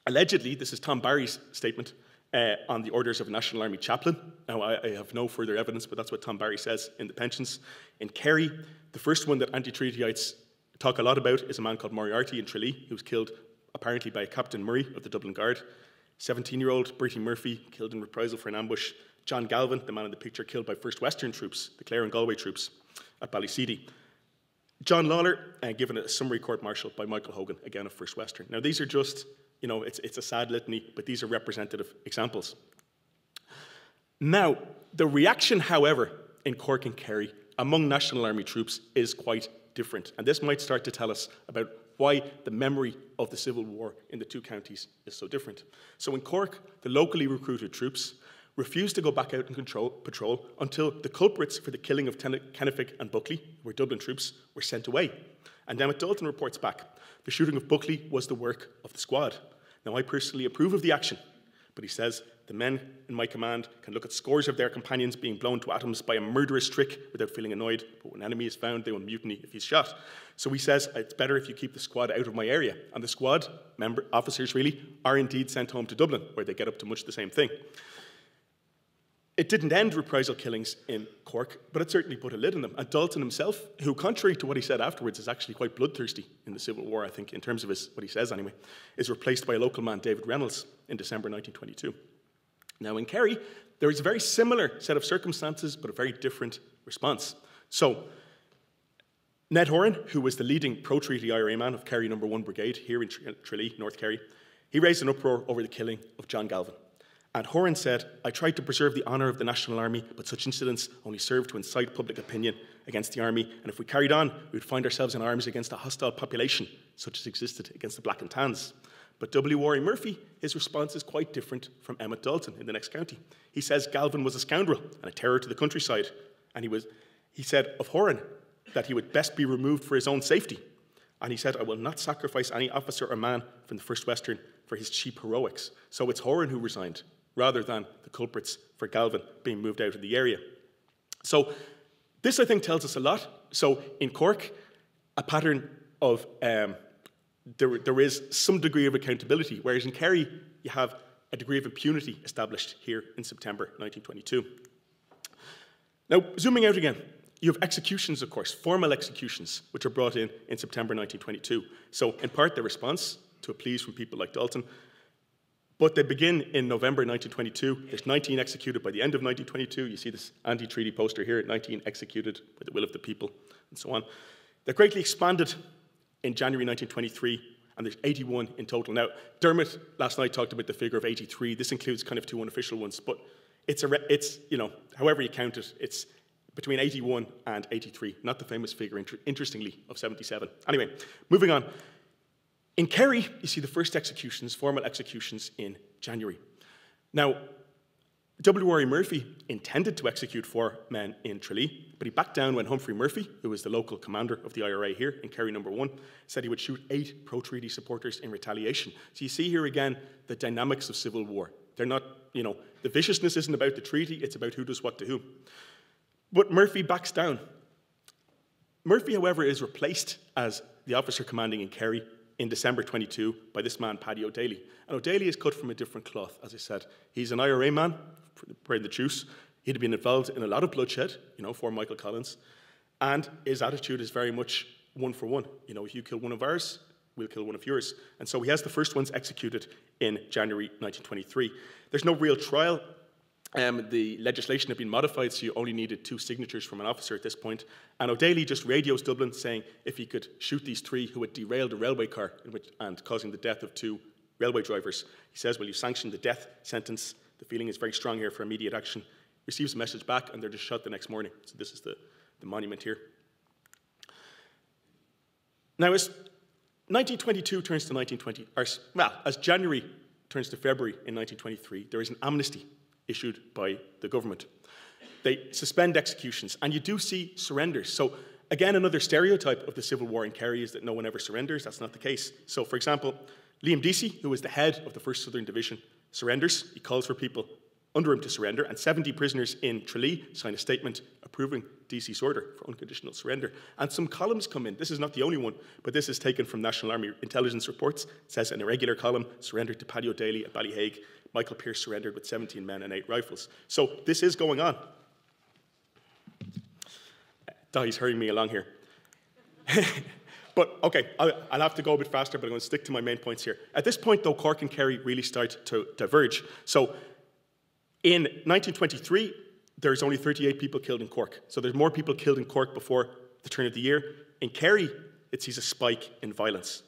Allegedly, this is Tom Barry's statement uh, on the orders of a National Army chaplain. Now, I, I, have no further evidence, but that's what Tom Barry says in the pensions. In Kerry, the first one that anti treatyites talk a lot about is a man called Moriarty in Tralee, who was killed apparently by Captain Murray of the Dublin Guard. 17 year old Bertie Murphy killed in reprisal for an ambush. John Galvin, the man in the picture, killed by 1st Western troops, the Clare and Galway troops at Ballyseedy. John Lawler, uh, given a summary court martial by Michael Hogan, again of 1st Western. Now, these are just, you know, it's, it's a sad litany, but these are representative examples. Now, the reaction, however, in Cork and Kerry among National Army troops is quite different. And this might start to tell us about why the memory of the Civil War in the two counties is so different. So in Cork, the locally recruited troops refused to go back out and control, patrol until the culprits for the killing of Ten- Kenefick and Buckley, who were Dublin troops, were sent away. And Emmett Dalton reports back the shooting of Buckley was the work of the squad. Now, I personally approve of the action, but he says the men in my command can look at scores of their companions being blown to atoms by a murderous trick without feeling annoyed, but when an enemy is found, they will mutiny if he's shot. So he says, it's better if you keep the squad out of my area. And the squad, member officers really, are indeed sent home to Dublin, where they get up to much the same thing. It didn't end reprisal killings in Cork, but it certainly put a lid on them. And Dalton himself, who, contrary to what he said afterwards, is actually quite bloodthirsty in the Civil War, I think, in terms of his, what he says anyway, is replaced by a local man, David Reynolds, in December 1922. Now, in Kerry, there is a very similar set of circumstances, but a very different response. So, Ned Horan, who was the leading pro treaty IRA man of Kerry Number 1 Brigade here in Tralee, North Kerry, he raised an uproar over the killing of John Galvin. And Horan said, I tried to preserve the honour of the National Army, but such incidents only serve to incite public opinion against the Army. And if we carried on, we would find ourselves in arms against a hostile population, such as existed against the Black and Tans. But W. Warry Murphy, his response is quite different from Emmett Dalton in the next county. He says Galvin was a scoundrel and a terror to the countryside. And he, was, he said of Horan that he would best be removed for his own safety. And he said, I will not sacrifice any officer or man from the First Western for his cheap heroics. So it's Horan who resigned, rather than the culprits for Galvin being moved out of the area. So this, I think, tells us a lot. So in Cork, a pattern of um, there, there is some degree of accountability, whereas in Kerry, you have a degree of impunity established here in September 1922. Now, zooming out again, you have executions, of course, formal executions, which are brought in in September 1922. So, in part, the response to a pleas from people like Dalton, but they begin in November 1922. There's 19 executed by the end of 1922. You see this anti treaty poster here 19 executed by the will of the people, and so on. They're greatly expanded in January 1923, and there's 81 in total. Now, Diarmaid last night talked about the figure of 83. This includes kind of two unofficial ones, but it's, a it's you know, however you count it, it's between 81 and 83, not the famous figure, inter interestingly, of 77. Anyway, moving on. In Kerry, you see the first executions, formal executions, in January. Now, W. Warry Murphy intended to execute four men in Tralee, but he backed down when Humphrey Murphy, who was the local commander of the IRA here in Kerry number one, said he would shoot eight pro-treaty supporters in retaliation. So you see here again the dynamics of civil war. They're not, you know, the viciousness isn't about the treaty, it's about who does what to whom. But Murphy backs down. Murphy, however, is replaced as the officer commanding in Kerry in December 22 by this man, Paddy O'Daly. And O'Daly is cut from a different cloth, as I said. He's an IRA man, wearing the juice. He'd been involved in a lot of bloodshed, you know, for Michael Collins. And his attitude is very much one for one. You know, if you kill one of ours, we'll kill one of yours. And so he has the first ones executed in January 1923. There's no real trial. Um, the legislation had been modified, so you only needed two signatures from an officer at this point. And O'Daly just radios Dublin saying if he could shoot these three who had derailed a railway car which, and causing the death of two railway drivers, he says, Will you sanction the death sentence? The feeling is very strong here for immediate action. Receives a message back, and they're just shot the next morning. So this is the, the monument here. Now, as 1922 turns to 1920, or, well, as January turns to February in 1923, there is an amnesty issued by the government. They suspend executions, and you do see surrenders. So, again, another stereotype of the Civil War in Kerry is that no one ever surrenders. That's not the case. So, for example, Liam Deasy, who was the head of the 1st Southern Division, surrenders. He calls for people under him to surrender, and 70 prisoners in Tralee sign a statement approving Deasy's order for unconditional surrender. And some columns come in. This is not the only one, but this is taken from National Army intelligence reports. It says an irregular column surrendered to Paddy O'Daly at Ballyheigue Michael Pierce surrendered with 17 men and 8 rifles. So this is going on. Daithí's hurrying me along here. but okay, I'll, I'll, have to go a bit faster, but I'm going to stick to my main points here. At this point, though, Cork and Kerry really start to diverge. So in 1923, there's only 38 people killed in Cork. So there's more people killed in Cork before the turn of the year. In Kerry, it sees a spike in violence.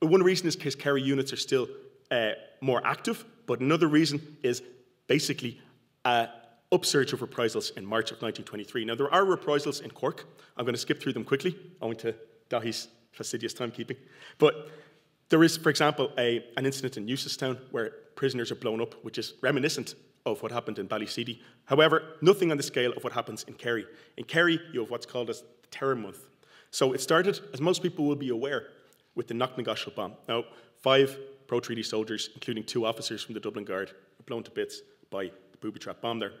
One reason is because Kerry units are still uh, more active, but another reason is basically a upsurge of reprisals in March of 1923. Now, there are reprisals in Cork. I'm going to skip through them quickly, owing to Daithí's fastidious timekeeping. But there is, for example, a, an incident in Newcestown where prisoners are blown up, which is reminiscent of what happened in Ballyseedy. However, nothing on the scale of what happens in Kerry. In Kerry, you have what's called as the Terror Month. So it started, as most people will be aware, with the Knocknagoshel bomb. Now, five pro treaty soldiers, including two officers from the Dublin Guard, were blown to bits by the booby trap bomb there.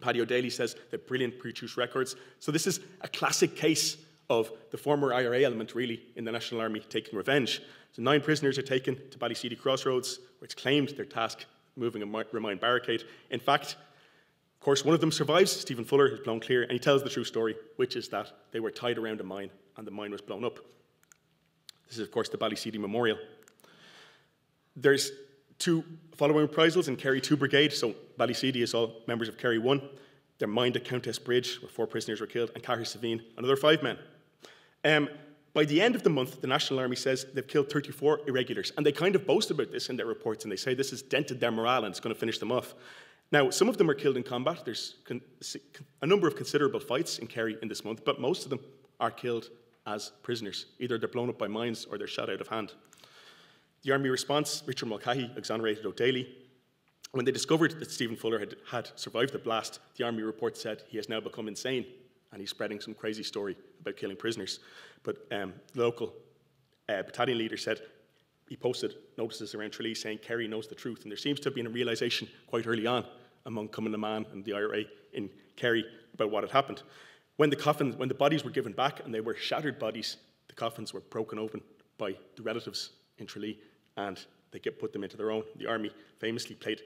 Paddy O'Daly says they're brilliant pre truce records. So, this is a classic case of the former IRA element, really, in the National Army taking revenge. So, nine prisoners are taken to Ballyseedy Crossroads, where it's claimed their task moving a mine barricade. In fact, of course, one of them survives. Stephen Fuller is blown clear, and he tells the true story, which is that they were tied around a mine and the mine was blown up. This is, of course, the Ballyseedy Memorial. There's two following reprisals in Kerry 2 Brigade, so Ballyseedy is all members of Kerry 1. They're mined at Countess Bridge, where four prisoners were killed, and Cahir another five men. Um, by the end of the month, the National Army says they've killed 34 irregulars, and they kind of boast about this in their reports, and they say this has dented their morale and it's going to finish them off. Now, some of them are killed in combat. There's a number of considerable fights in Kerry in this month, but most of them are killed as prisoners. Either they're blown up by mines or they're shot out of hand. The Army response, Richard Mulcahy exonerated O'Daly. When they discovered that Stephen Fuller had, had survived the blast, the Army report said he has now become insane and he's spreading some crazy story about killing prisoners. But um, the local uh, battalion leader said he posted notices around Tralee saying Kerry knows the truth. And there seems to have been a realization quite early on among Cumann na Mban and the IRA in Kerry about what had happened. When the coffins, when the bodies were given back and they were shattered bodies, the coffins were broken open by the relatives in Tralee and they get put them into their own. The army famously played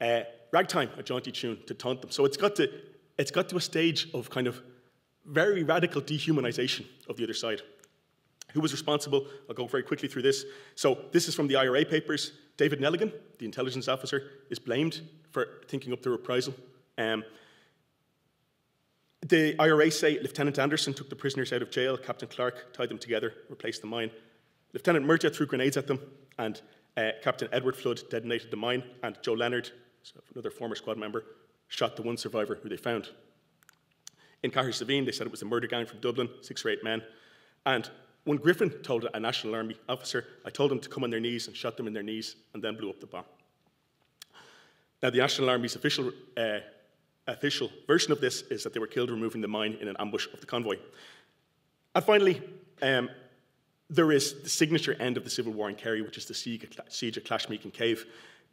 uh, ragtime, a jaunty tune, to taunt them. So it's got to, it's got to a stage of kind of very radical dehumanization of the other side. Who was responsible? I'll go very quickly through this. So, this is from the IRA papers. David Nelligan, the intelligence officer, is blamed for thinking up the reprisal. Um, the IRA say Lieutenant Anderson took the prisoners out of jail, Captain Clark tied them together, replaced the mine. Lieutenant Murtagh threw grenades at them, and uh, Captain Edward Flood detonated the mine, and Joe Leonard, another former squad member, shot the one survivor who they found. In Cahir they said it was a murder gang from Dublin, six or eight men. And when Griffin told a National Army officer, I told them to come on their knees and shot them in their knees and then blew up the bomb. Now, the National Army's official, uh, official version of this is that they were killed removing the mine in an ambush of the convoy. And finally, um, there is the signature end of the Civil War in Kerry, which is the siege of Clashmealcon Cave.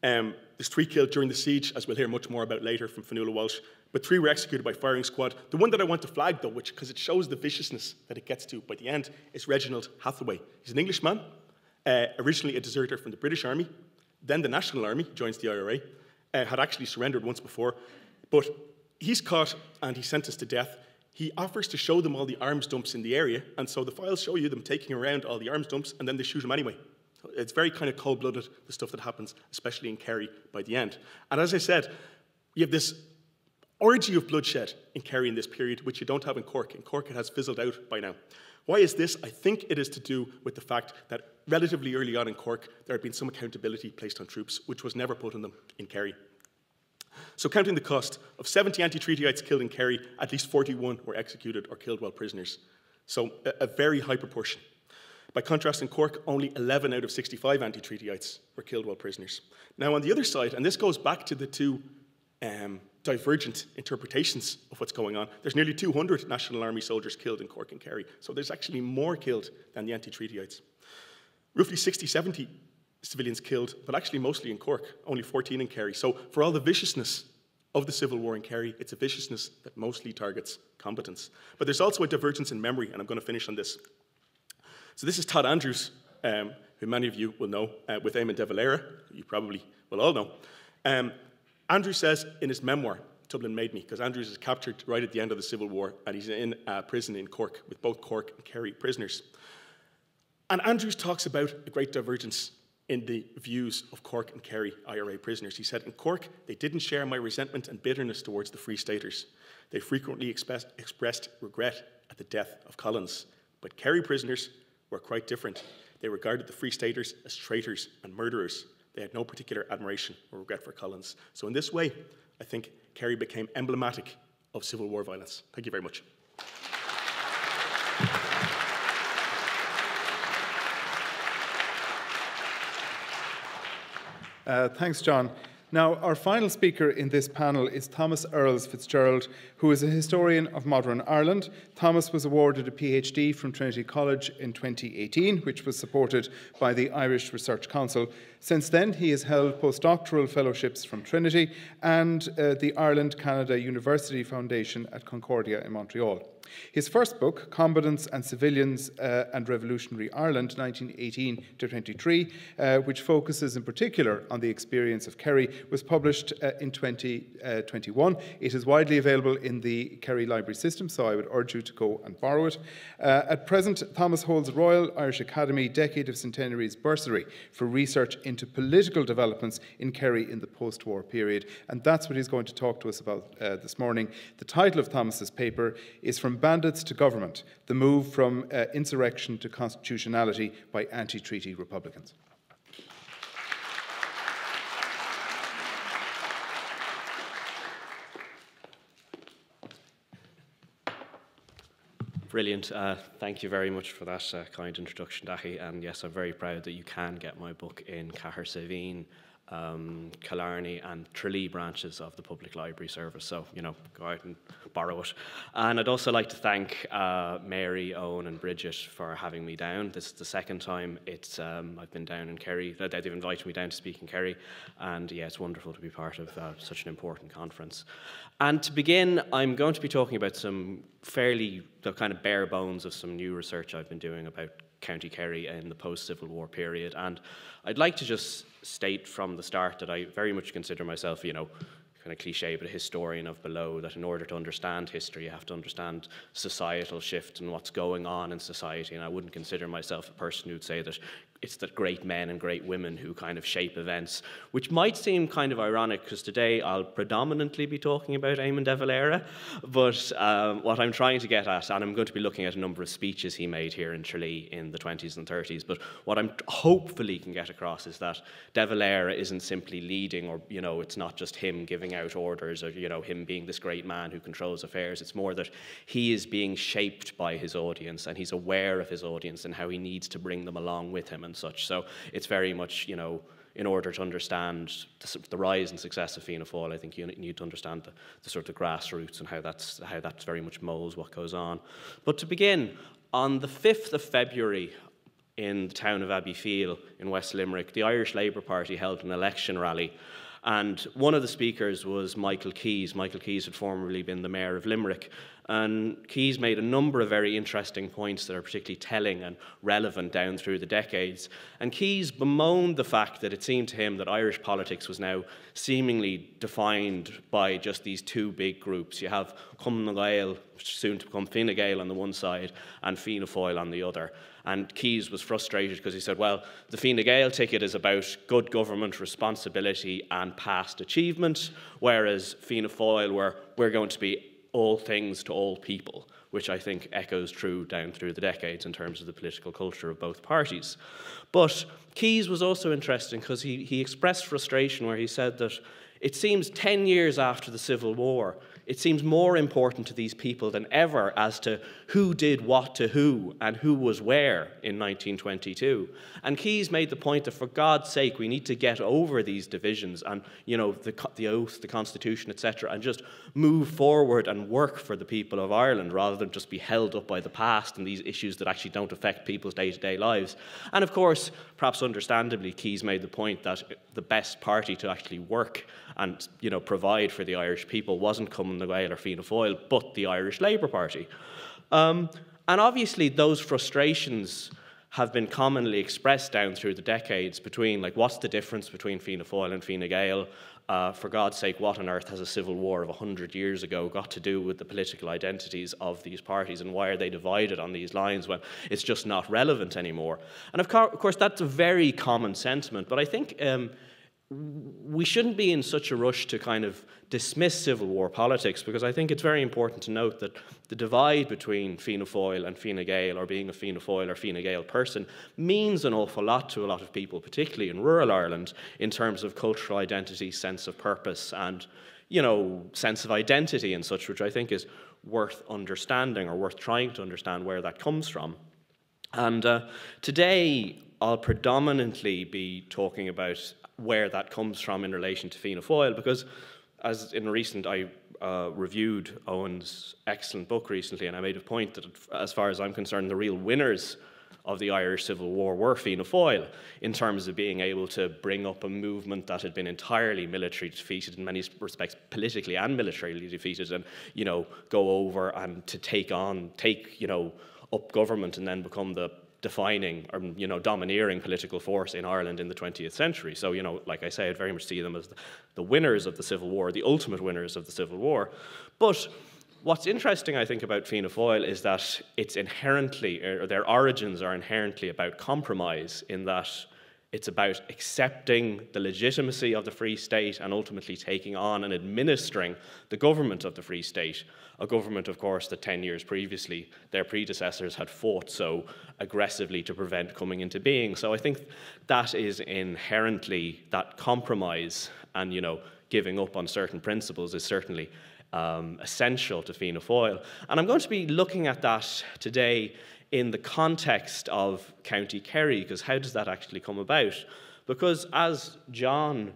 Um, there's three killed during the siege, as we'll hear much more about later from Fionnuala Walsh, but three were executed by firing squad. The one that I want to flag, though, which because it shows the viciousness that it gets to by the end, is Reginald Hathaway. He's an Englishman, uh, originally a deserter from the British Army, then the National Army, joins the IRA, uh, had actually surrendered once before, but he's caught and he's sentenced to death. He offers to show them all the arms dumps in the area, and so the files show you them taking around all the arms dumps, and then they shoot him anyway. It's very kind of cold blooded, the stuff that happens, especially in Kerry by the end. And as I said, you have this orgy of bloodshed in Kerry in this period, which you don't have in Cork. In Cork, it has fizzled out by now. Why is this? I think it is to do with the fact that relatively early on in Cork, there had been some accountability placed on troops, which was never put on them in Kerry. So, counting the cost of 70 anti treatyites killed in Kerry, at least 41 were executed or killed while prisoners. So, a, a very high proportion. By contrast, in Cork, only 11 out of 65 anti treatyites were killed while prisoners. Now, on the other side, and this goes back to the two um, divergent interpretations of what's going on, there's nearly 200 National Army soldiers killed in Cork and Kerry. So there's actually more killed than the anti treatyites. Roughly 60, 70 civilians killed, but actually mostly in Cork, only 14 in Kerry. So for all the viciousness of the civil war in Kerry, it's a viciousness that mostly targets combatants. But there's also a divergence in memory, and I'm going to finish on this. So this is Todd Andrews, um, who many of you will know, uh, with Eamon de Valera, you probably will all know. Um, Andrews says in his memoir, Dublin Made Me, because Andrews is captured right at the end of the Civil War, and he's in a prison in Cork with both Cork and Kerry prisoners. And Andrews talks about a great divergence in the views of Cork and Kerry IRA prisoners. He said, In Cork, they didn't share my resentment and bitterness towards the Free Staters. They frequently expressed, expressed regret at the death of Collins. But Kerry prisoners were quite different. They regarded the Free Staters as traitors and murderers. They had no particular admiration or regret for Collins. So, in this way, I think Kerry became emblematic of Civil War violence. Thank you very much. Uh, thanks, John. Now, our final speaker in this panel is Thomas Earls Fitzgerald, who is a historian of modern Ireland. Thomas was awarded a PhD from Trinity College in 2018, which was supported by the Irish Research Council. Since then, he has held postdoctoral fellowships from Trinity and uh, the Ireland Canada University Foundation at Concordia in Montreal. His first book, Combatants and Civilians uh, and Revolutionary Ireland, 1918 to 23, uh, which focuses in particular on the experience of Kerry, was published uh, in 2021. Uh, it is widely available in the Kerry Library System, so I would urge you to go and borrow it. Uh, at present, Thomas holds Royal Irish Academy Decade of Centenaries bursary for research into political developments in Kerry in the post war period, and that's what he's going to talk to us about uh, this morning. The title of Thomas's paper is From bandits to government, the move from uh, insurrection to constitutionality by anti treaty Republicans. Brilliant. Uh, thank you very much for that uh, kind introduction, Daithí. And yes, I'm very proud that you can get my book in Cahersiveen um, Killarney and Tralee branches of the Public Library Service. So, you know, go out and borrow it. And I'd also like to thank uh, Mary, Owen, and Bridget for having me down. This is the second time it's um, I've been down in Kerry. They've invited me down to speak in Kerry. And yeah, it's wonderful to be part of uh, such an important conference. And to begin, I'm going to be talking about some fairly, the kind of bare bones of some new research I've been doing about County Kerry in the post Civil War period. And I'd like to just state from the start that I very much consider myself, you know, kind of cliche, but a historian of below, that in order to understand history, you have to understand societal shift and what's going on in society. And I wouldn't consider myself a person who'd say that it's the great men and great women who kind of shape events, which might seem kind of ironic because today I'll predominantly be talking about Eamon de Valera. But um, what I'm trying to get at, and I'm going to be looking at a number of speeches he made here in Tralee in the 20s and 30s, but what I'm hopefully can get across is that de Valera isn't simply leading, or you know, it's not just him giving out orders, or you know, him being this great man who controls affairs. It's more that he is being shaped by his audience, and he's aware of his audience and how he needs to bring them along with him and such. So it's very much, you know, in order to understand the, rise and success of Fianna Fáil, I think you need to understand the, the sort of grassroots and how that's how that very much molds what goes on. But to begin, on the 5th of February in the town of Abbeyfeale in West Limerick, the Irish Labour Party held an election rally and one of the speakers was Michael Keyes. Michael Keyes had formerly been the mayor of Limerick. And Keyes made a number of very interesting points that are particularly telling and relevant down through the decades. And Keyes bemoaned the fact that it seemed to him that Irish politics was now seemingly defined by just these two big groups. You have Cumann Gael, soon to become Fine Gael on the one side, and Fianna Fáil on the other. And Keyes was frustrated because he said, well, the Fine Gael ticket is about good government responsibility and past achievement, whereas Fianna Fáil, where we're going to be all things to all people, which I think echoes true down through the decades in terms of the political culture of both parties. But Keyes was also interesting because he, he expressed frustration where he said that it seems 10 years after the Civil War, it seems more important to these people than ever as to who did what to who and who was where in 1922. And Keyes made the point that for God's sake, we need to get over these divisions and, you know, the, the oath, the constitution, etc., and just move forward and work for the people of Ireland rather than just be held up by the past and these issues that actually don't affect people's day to day lives. And of course, perhaps understandably, Keyes made the point that the best party to actually work and you know, provide for the Irish people wasn't Cumann na nGaedheal or Fianna Fáil, but the Irish Labour Party. Um, and obviously, those frustrations have been commonly expressed down through the decades between, like, what's the difference between Fianna Fáil and Fine Gael? Uh, for God's sake, what on earth has a civil war of 100 years ago got to do with the political identities of these parties and why are they divided on these lines when it's just not relevant anymore? And of, co- of course, that's a very common sentiment, but I think um, we shouldn't be in such a rush to kind of dismiss Civil War politics because I think it's very important to note that the divide between Fianna Fáil and Fine Gael, or being a Fianna Fáil or Fine Gael person, means an awful lot to a lot of people, particularly in rural Ireland, in terms of cultural identity, sense of purpose, and you know, sense of identity and such, which I think is worth understanding or worth trying to understand where that comes from. And uh, today, I'll predominantly be talking about where that comes from in relation to Fianna Fáil, because as in recent, I uh, reviewed Owen's excellent book recently, and I made a point that, as far as I'm concerned, the real winners of the Irish Civil War were Fianna Fáil in terms of being able to bring up a movement that had been entirely military defeated in many respects, politically and militarily defeated, and you know go over and to take on, take you know up government and then become the defining or you know domineering political force in Ireland in the 20th century. So you know, like I say, I very much see them as the, winners of the Civil War, the ultimate winners of the Civil War. But what's interesting, I think, about Fianna Fáil is that it's inherently, or their origins are inherently about compromise in that it's about accepting the legitimacy of the Free State and ultimately taking on and administering the government of the Free State. A government, of course, that 10 years previously their predecessors had fought so aggressively to prevent coming into being. So I think that is inherently, that compromise and, you know, giving up on certain principles is certainly um, essential to Fianna Fáil. And I'm going to be looking at that today in the context of County Kerry, because how does that actually come about? Because as John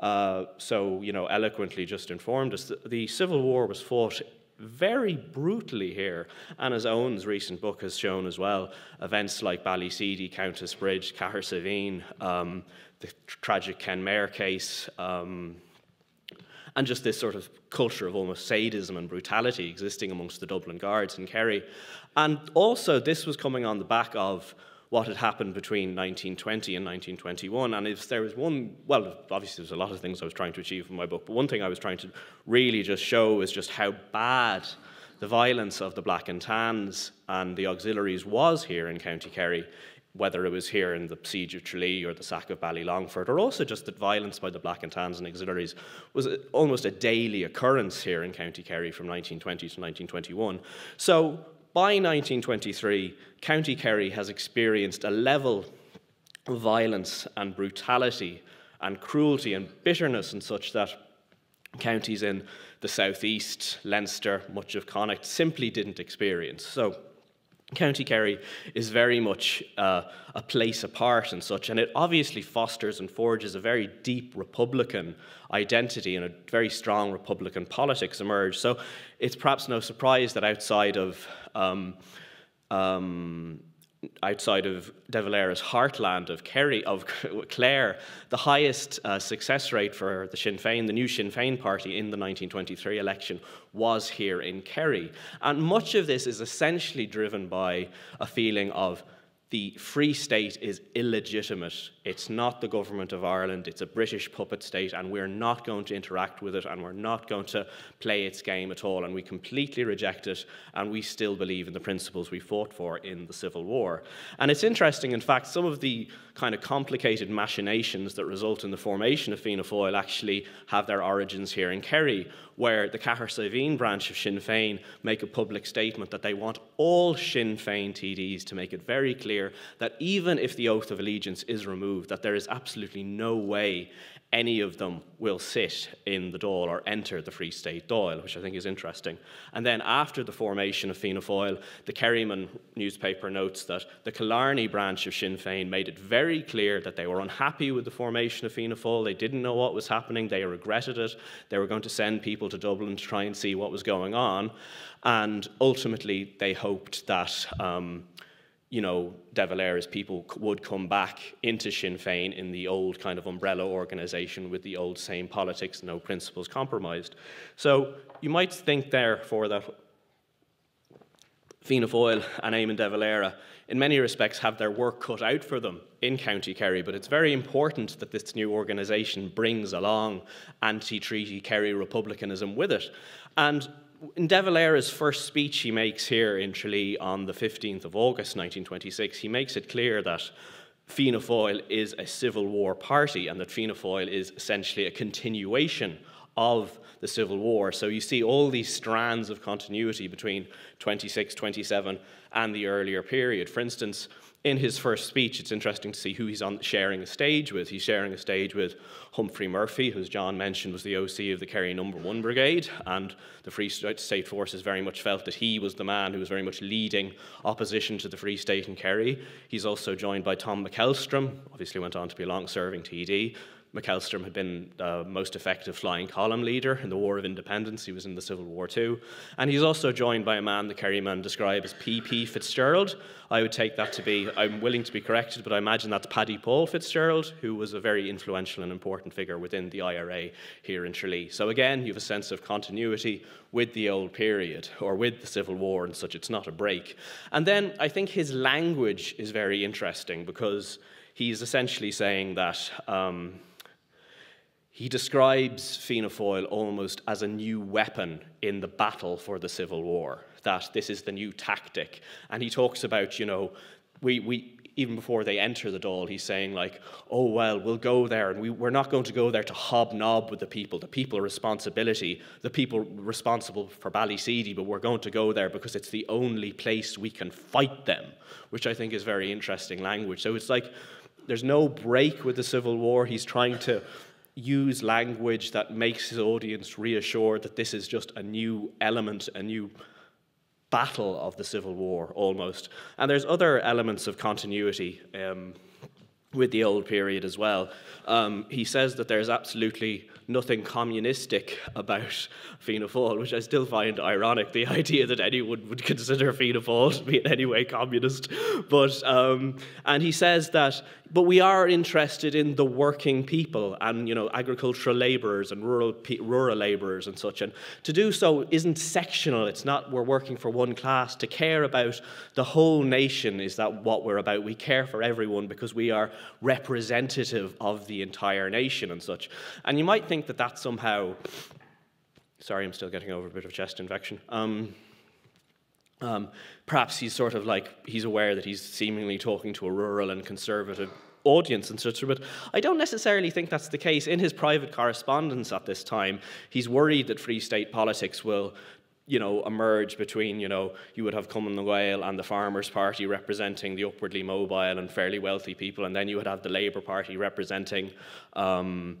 uh, so, you know, eloquently just informed us, the, the Civil War was fought very brutally here. And as Owen's recent book has shown as well, events like Ballyseedy, Countess Bridge, Cahersiveen, um, the tragic Kenmare case, um, and just this sort of culture of almost sadism and brutality existing amongst the Dublin Guards in Kerry. And also, this was coming on the back of what had happened between 1920 and 1921. And if there was one, well, obviously there's a lot of things I was trying to achieve in my book, but one thing I was trying to really just show is just how bad the violence of the Black and Tans and the auxiliaries was here in County Kerry, whether it was here in the siege of Tralee or the sack of Ballylongford, or also just that violence by the Black and Tans and auxiliaries was almost a daily occurrence here in County Kerry from 1920 to 1921. So by 1923, County Kerry has experienced a level of violence and brutality and cruelty and bitterness and such that counties in the southeast, Leinster, much of Connacht simply didn't experience. So County Kerry is very much uh, a place apart and such, and it obviously fosters and forges a very deep Republican identity and a very strong Republican politics emerge. So it's perhaps no surprise that outside of um, um, outside of De Valera's heartland of Kerry, of Clare, the highest uh, success rate for the Sinn Féin, the new Sinn Féin party in the 1923 election, was here in Kerry. And much of this is essentially driven by a feeling of the Free State is illegitimate. It's not the government of Ireland, it's a British puppet state, and we're not going to interact with it, and we're not going to play its game at all. And we completely reject it, and we still believe in the principles we fought for in the Civil War. And it's interesting, in fact, some of the kind of complicated machinations that result in the formation of Fianna Fáil actually have their origins here in Kerry, where the Cahersiveen branch of Sinn Féin make a public statement that they want all Sinn Féin TDs to make it very clear that even if the oath of allegiance is removed, that there is absolutely no way any of them will sit in the Dáil or enter the Free State Dáil, which I think is interesting. And then after the formation of Fianna Fáil, the Kerryman newspaper notes that the Killarney branch of Sinn Féin made it very clear that they were unhappy with the formation of Fianna Fáil. They didn't know what was happening. They regretted it. They were going to send people to Dublin to try and see what was going on. And ultimately, they hoped that um, you know, De Valera's people would come back into Sinn Féin in the old kind of umbrella organisation with the old same politics, no principles compromised. So you might think, therefore, that Fianna Fáil and Eamon De Valera, in many respects, have their work cut out for them in County Kerry, but it's very important that this new organisation brings along anti-treaty Kerry republicanism with it. And in De Valera's first speech he makes here in Tralee on the 15th of August 1926, he makes it clear that Fianna Fáil is a civil war party and that Fianna Fáil is essentially a continuation of the Civil War. So you see all these strands of continuity between 26, 27 and the earlier period. For instance, in his first speech, it's interesting to see who he's on sharing a stage with. He's sharing a stage with Humphrey Murphy, who, as John mentioned, was the OC of the Kerry Number One Brigade, and the Free State Forces very much felt that he was the man who was very much leading opposition to the Free State in Kerry. He's also joined by Tom McEllistrim, obviously went on to be a long-serving TD, McEllistrim had been the most effective flying column leader in the War of Independence. He was in the Civil War too. And he's also joined by a man the Kerryman described as P.P. Fitzgerald. I would take that to be, I'm willing to be corrected, but I imagine that's Paddy Paul Fitzgerald, who was a very influential and important figure within the IRA here in Tralee. So again, you have a sense of continuity with the old period, or with the Civil War and such. It's not a break. And then I think his language is very interesting because he's essentially saying that. Um, he describes Fáil almost as a new weapon in the battle for the Civil War, that this is the new tactic. And he talks about, you know, we, we, even before they enter the Dáil, he's saying, like, oh, well, we'll go there, and we, we're not going to go there to hobnob with the people, the people responsibility, the people responsible for Ballyseedy, but we're going to go there because it's the only place we can fight them, which I think is very interesting language. So it's like there's no break with the Civil War. He's trying to use language that makes his audience reassured that this is just a new element, a new battle of the Civil War almost. And there's other elements of continuity um, with the old period as well. Um, he says that there's absolutely nothing communistic about Fianna Fáil, which I still find ironic, the idea that anyone would consider Fianna Fáil to be in any way communist. But, um, and he says that, but we are interested in the working people and, you know, agricultural labourers and rural, rural labourers and such. And to do so isn't sectional. It's not we're working for one class. To care about the whole nation is that what we're about. We care for everyone because we are representative of the entire nation and such. And you might think that that somehow Sorry, I'm still getting over a bit of chest infection. Um, um, perhaps he's sort of like, he's aware that he's seemingly talking to a rural and conservative audience and such, but I don't necessarily think that's the case. In his private correspondence at this time, he's worried that Free State politics will you know, emerge between, you know, you would have Cumann na nGaedheal and the Farmers' Party representing the upwardly mobile and fairly wealthy people, and then you would have the Labour Party representing um,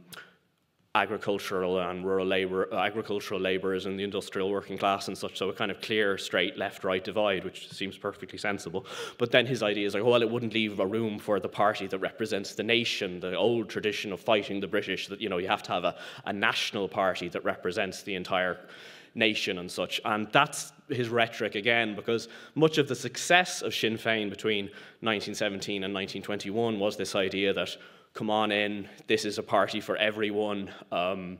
agricultural and rural labor, uh, agricultural labourers and the industrial working class and such. So a kind of clear, straight left-right divide, which seems perfectly sensible. But then his idea is like, well, it wouldn't leave a room for the party that represents the nation, the old tradition of fighting the British. That you know, you have to have a, a national party that represents the entire nation and such. And that's his rhetoric again, because much of the success of Sinn Féin between 1917 and 1921 was this idea that come on in, this is a party for everyone. Um,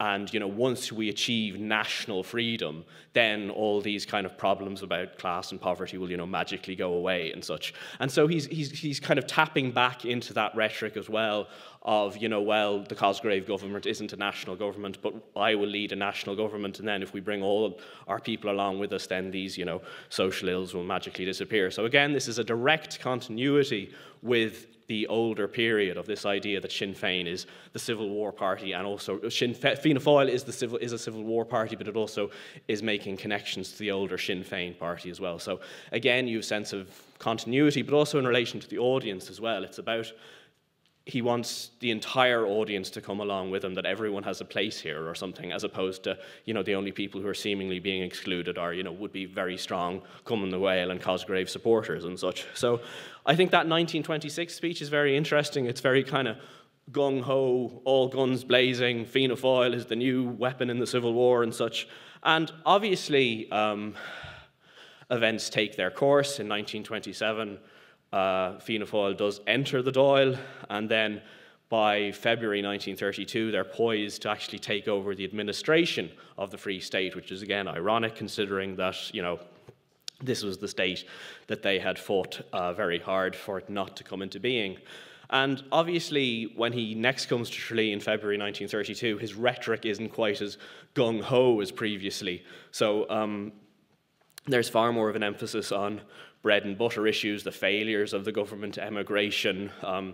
and you know, once we achieve national freedom, then all these kind of problems about class and poverty will, you know, magically go away and such. And so he's he's he's kind of tapping back into that rhetoric as well of, you know, well, the Cosgrave government isn't a national government, but I will lead a national government, and then if we bring all our people along with us, then these, you know, social ills will magically disappear. So again, this is a direct continuity with the older period of this idea that Sinn Féin is the Civil War party, and also Sinn Fe- Fianna Fáil is the civil is a Civil War party, but it also is making connections to the older Sinn Féin party as well. So again, you have a sense of continuity, but also in relation to the audience as well. It's about he wants the entire audience to come along with him, that everyone has a place here or something, as opposed to, you know, the only people who are seemingly being excluded are, you know, would be very strong Cumann na nGaedheal and Cosgrave supporters and such. So I think that 1926 speech is very interesting. It's very kind of gung ho, all guns blazing, Fianna Fáil is the new weapon in the Civil War and such. And obviously, um, events take their course in 1927 uh, Fianna Fáil does enter the Dáil, and then by February 1932, they're poised to actually take over the administration of the Free State, which is again ironic considering that, you know, this was the state that they had fought uh, very hard for it not to come into being. And obviously, when he next comes to Tralee in February 1932, his rhetoric isn't quite as gung ho as previously. So um, there's far more of an emphasis on bread and butter issues, the failures of the government, emigration, um,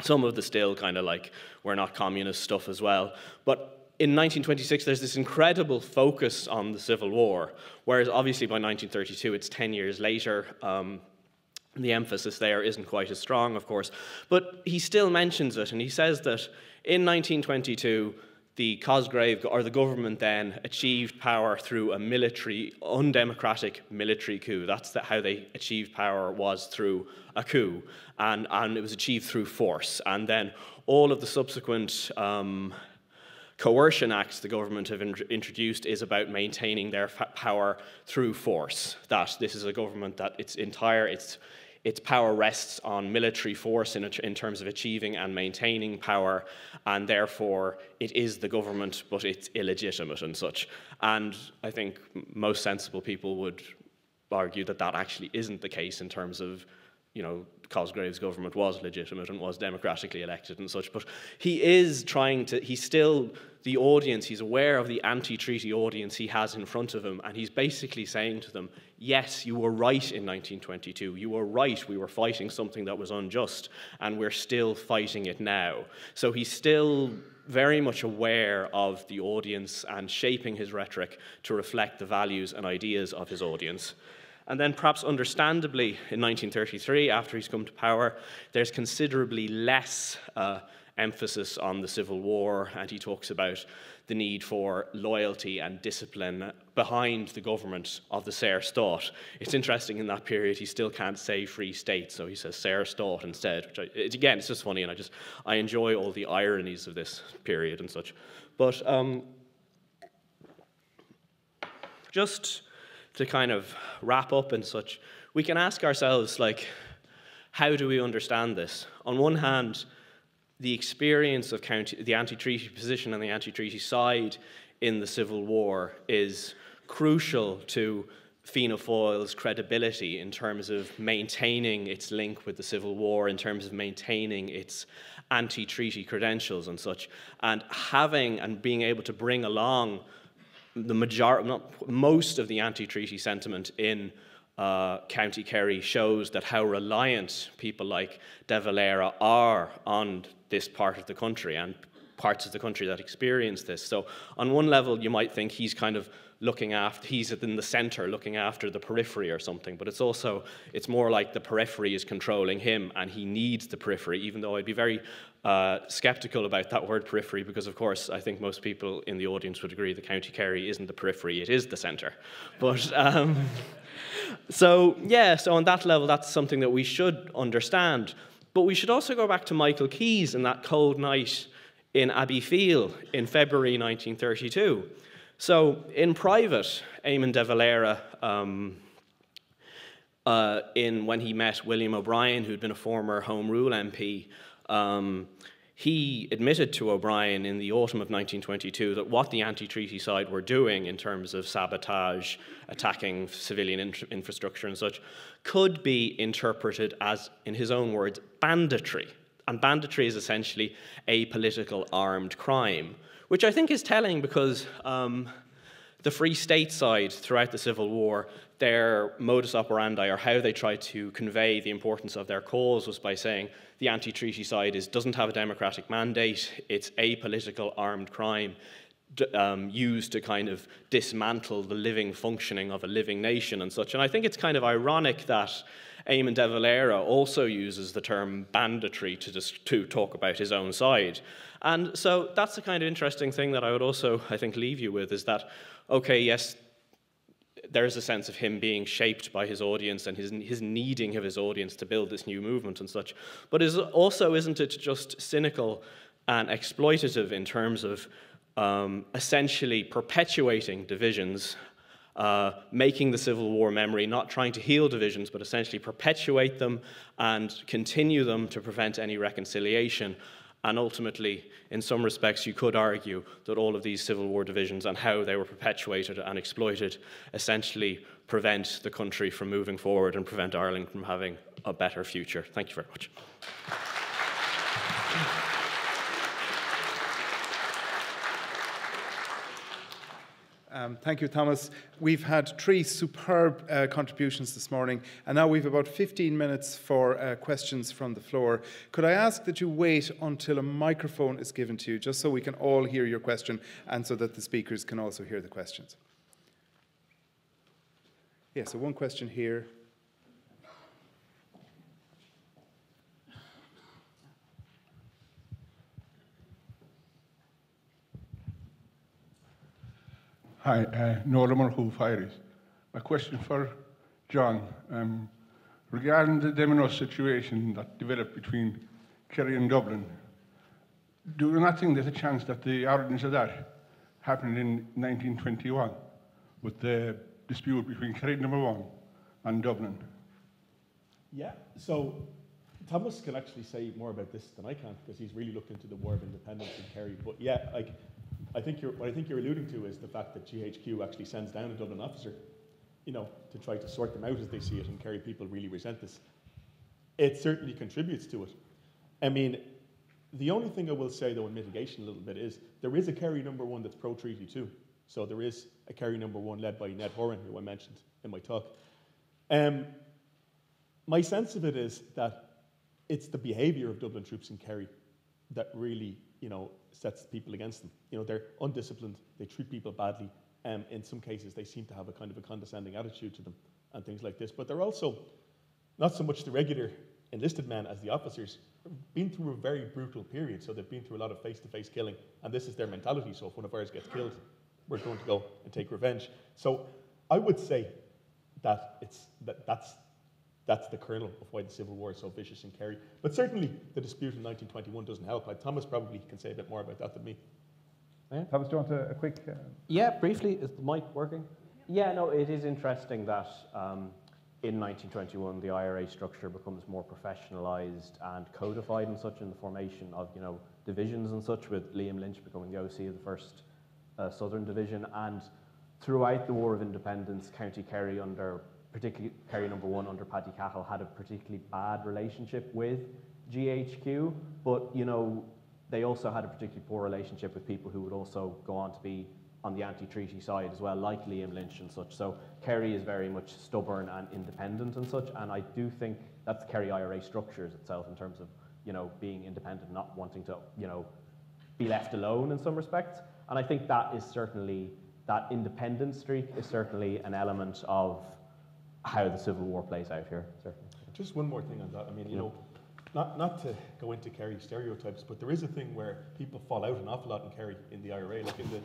some of the still kind of like we're not communist stuff as well. But in 1926, there's this incredible focus on the Civil War, whereas obviously by 1932, it's 10 years later. Um, the emphasis there isn't quite as strong, of course. But he still mentions it, and he says that in 1922, the Cosgrave or the government then achieved power through a military, undemocratic military coup. That's the, how they achieved power was through a coup, and, and it was achieved through force. And then all of the subsequent um, coercion acts the government have in introduced is about maintaining their power through force. That this is a government that its entire its its power rests on military force in, in, terms of achieving and maintaining power, and therefore it is the government, but it's illegitimate and such. And I think most sensible people would argue that that actually isn't the case in terms of, you know, Cosgrave's government was legitimate and was democratically elected and such. But he is trying to, he's still the audience, he's aware of the anti treaty audience he has in front of him, and he's basically saying to them, Yes, you were right in 1922. You were right. We were fighting something that was unjust, and we're still fighting it now. So he's still very much aware of the audience and shaping his rhetoric to reflect the values and ideas of his audience. And then, perhaps understandably, in 1933, after he's come to power, there's considerably less uh, emphasis on the Civil War, and he talks about the need for loyalty and discipline behind the government of the Saorstát. It's interesting in that period he still can't say Free State, so he says Saorstát instead. Which I, it, again, it's just funny, and I just I enjoy all the ironies of this period and such. But um, just to kind of wrap up and such, we can ask ourselves like, how do we understand this? On one hand the experience of county, the anti-treaty position and the anti-treaty side in the Civil War is crucial to Fianna Fáil's credibility in terms of maintaining its link with the Civil War, in terms of maintaining its anti treaty credentials and such, and having and being able to bring along the majority, not most of the anti treaty sentiment in uh, County Kerry shows that how reliant people like De Valera are on this part of the country and parts of the country that experience this. So, on one level, you might think he's kind of looking after, he's in the center looking after the periphery or something, but it's also, it's more like the periphery is controlling him and he needs the periphery, even though I'd be very uh, skeptical about that word periphery because, of course, I think most people in the audience would agree that County Kerry isn't the periphery, it is the center. But, um, so, yeah, so on that level, that's something that we should understand. But we should also go back to Michael Keyes and that cold night in Abbeyfeale in February 1932. So, in private, Eamon de Valera, um, uh, in when he met William O'Brien, who'd been a former Home Rule MP, um, he admitted to O'Brien in the autumn of 1922 that what the anti treaty side were doing in terms of sabotage, attacking civilian in- infrastructure, and such could be interpreted as, in his own words, banditry. And banditry is essentially a political armed crime, which I think is telling because um, the Free State side throughout the Civil War, their modus operandi or how they tried to convey the importance of their cause was by saying the anti-treaty side is, doesn't have a democratic mandate, it's a political armed crime um, used to kind of dismantle the living functioning of a living nation and such. And I think it's kind of ironic that Eamon de Valera also uses the term banditry to, just, to talk about his own side. And so that's the kind of interesting thing that I would also, I think, leave you with is that, okay, yes, there is a sense of him being shaped by his audience and his, his needing of his audience to build this new movement and such. But is also, isn't it just cynical and exploitative in terms of um, essentially perpetuating divisions, uh, making the Civil War memory, not trying to heal divisions, but essentially perpetuate them and continue them to prevent any reconciliation? And ultimately, in some respects, you could argue that all of these Civil War divisions and how they were perpetuated and exploited essentially prevent the country from moving forward and prevent Ireland from having a better future. Thank you very much. Um, thank you, Thomas. We've had three superb uh, contributions this morning, and now we've about 15 minutes for uh, questions from the floor. Could I ask that you wait until a microphone is given to you, just so we can all hear your question and so that the speakers can also hear the questions? Yeah, so one question here. Hi, uh, Nola Mulhoof Irish. My question for John. Um, regarding the domino situation that developed between Kerry and Dublin, do you not think there's a chance that the origins of that happened in 1921 with the dispute between Kerry number one and Dublin? Yeah, so Thomas can actually say more about this than I can because he's really looked into the War of Independence in Kerry. But yeah, like I think you're, what I think you're alluding to is the fact that GHQ actually sends down a Dublin officer, you know, to try to sort them out as they see it, and Kerry people really resent this. It certainly contributes to it. I mean, the only thing I will say, though, in mitigation a little bit is there is a Kerry number one that's pro treaty too. So there is a Kerry number one led by Ned Horan, who I mentioned in my talk. Um, my sense of it is that it's the behaviour of Dublin troops in Kerry that really, you know, sets people against them. You know, they're undisciplined, they treat people badly. Um, in some cases, they seem to have a kind of a condescending attitude to them and things like this. But they're also not so much the regular enlisted men as the officers been through a very brutal period, so they've been through a lot of face-to-face killing, and this is their mentality. So if one of ours gets killed, we're going to go and take revenge. So I would say that it's that that's that's the kernel of why the Civil War is so vicious in Kerry. But certainly the dispute in 1921 doesn't help. Like, Thomas probably can say a bit more about that than me. Yeah. Thomas, do you want a, a quick? Uh... Yeah, briefly. Is the mic working? Yeah, no. It is interesting that um, in 1921 the IRA structure becomes more professionalised and codified and such in the formation of you know divisions and such, with Liam Lynch becoming the OC of the first uh, Southern Division and throughout the War of Independence, County Kerry under particularly Kerry number one under Paddy Cahill had a particularly bad relationship with GHQ, but you know they also had a particularly poor relationship with people who would also go on to be on the anti-treaty side as well, like Liam Lynch and such. So Kerry is very much stubborn and independent and such, and I do think that's Kerry IRA structures itself in terms of you know being independent, not wanting to you know be left alone in some respects. And I think that is certainly that independent streak is certainly an element of how the Civil War plays out here. Certainly. Just one more thing on that. I mean, you know, not, not to go into Kerry stereotypes, but there is a thing where people fall out an awful lot in Kerry in the IRA. Like in the,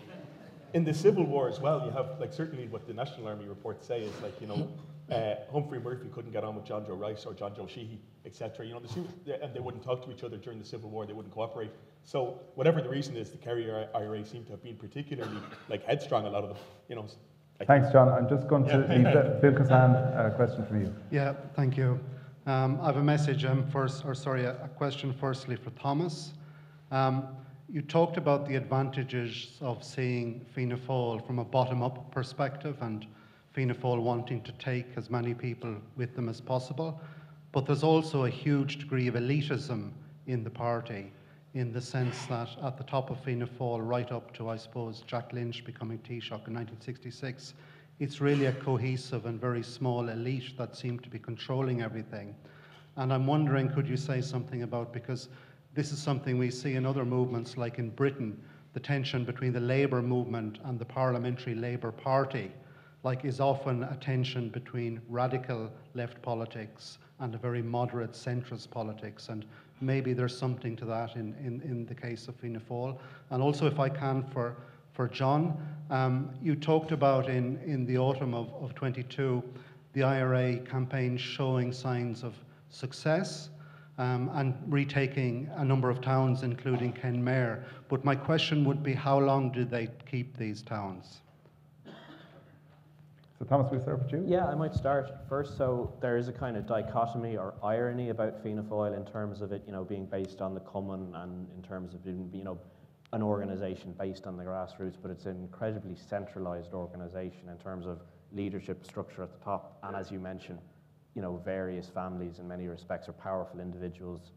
in the Civil War as well, you have, like, certainly what the National Army reports say is, like, you know, uh, Humphrey Murphy couldn't get on with John Joe Rice or John Joe Sheehy, etc. You know, the, and they wouldn't talk to each other during the Civil War. They wouldn't cooperate. So whatever the reason is, the Kerry IRA seem to have been particularly like headstrong. A lot of them, you know. Thanks, John. I'm just going to leave the, Bill Kissane a question for you. Yeah, thank you. Um, I have a message um, first, or sorry, a, a question firstly for Thomas. Um, you talked about the advantages of seeing Fianna Fáil from a bottom-up perspective and Fianna Fáil wanting to take as many people with them as possible. But there's also a huge degree of elitism in the party in the sense that at the top of Fianna Fáil, right up to, I suppose, Jack Lynch becoming Taoiseach in 1966, it's really a cohesive and very small elite that seem to be controlling everything. And I'm wondering, could you say something about, because this is something we see in other movements, like in Britain, the tension between the Labour movement and the Parliamentary Labour Party, like is often a tension between radical left politics and a very moderate centrist politics. And maybe there's something to that in, in, in the case of Fianna Fáil. And also, if I can, for, for John, um, you talked about in, in the autumn of, of 22 the IRA campaign showing signs of success. Um, and retaking a number of towns, including Kenmare. But my question would be how long did they keep these towns? So Thomas, we start with you. Yeah, I might start first. So there is a kind of dichotomy or irony about Fianna Fáil in terms of it, you know, being based on the common and in terms of being, you know, an organisation based on the grassroots, but it's an incredibly centralised organisation in terms of leadership structure at the top. And as you mentioned, you know, various families in many respects are powerful individuals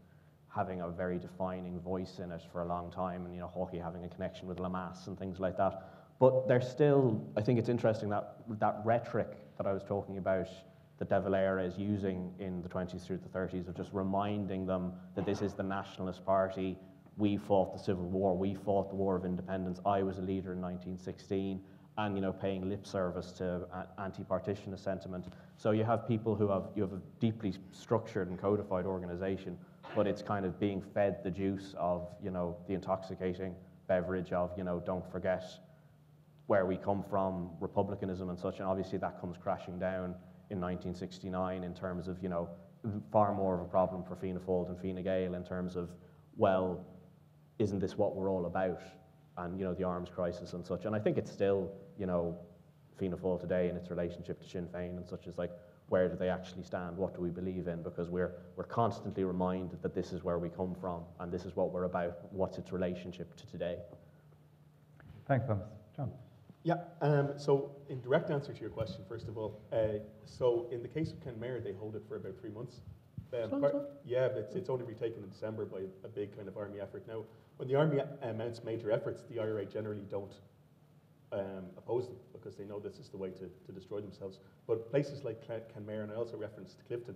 having a very defining voice in it for a long time, and you know, Haughey having a connection with Lemass and things like that. But there's still, I think it's interesting that that rhetoric that I was talking about that De Valera is using in the 20s through the 30s of just reminding them that this is the Nationalist Party. We fought the Civil War. We fought the War of Independence. I was a leader in 1916 and you know paying lip service to uh, anti-partitionist sentiment. So you have people who have you have a deeply structured and codified organization, but it's kind of being fed the juice of you know the intoxicating beverage of you know don't forget where we come from, republicanism and such, and obviously that comes crashing down in 1969 in terms of, you know, far more of a problem for Fianna Fáil than Fine Gael in terms of, well, isn't this what we're all about? And, you know, the arms crisis and such. And I think it's still, you know, Fianna Fáil today in its relationship to Sinn Féin and such as like, where do they actually stand? What do we believe in? Because we're, we're constantly reminded that this is where we come from and this is what we're about. What's its relationship to today? Thanks, Thomas. Yeah, um, so in direct answer to your question, first of all, uh, so in the case of Kenmare, they hold it for about three months. Um, part, yeah, but it's, it's only retaken in December by a big kind of army effort. Now, when the army uh, mounts major efforts, the IRA generally don't um, oppose them because they know this is the way to, to destroy themselves. But places like Kenmare, and I also referenced Clifden,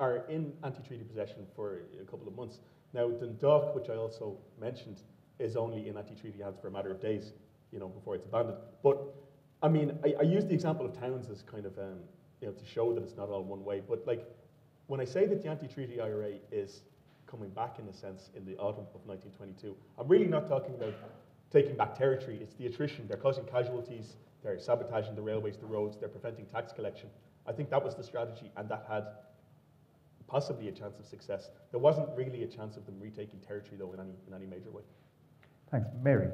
are in anti-treaty possession for a couple of months. Now, Dundalk, which I also mentioned, is only in anti-treaty hands for a matter of days you know, before it's abandoned. But I mean, I, I use the example of towns as kind of, um, you know, to show that it's not all one way. But like, when I say that the anti-treaty IRA is coming back in a sense in the autumn of 1922, I'm really not talking about taking back territory. It's the attrition. They're causing casualties. They're sabotaging the railways, the roads. They're preventing tax collection. I think that was the strategy, and that had possibly a chance of success. There wasn't really a chance of them retaking territory, though, in any, in any major way. Thanks. Mary.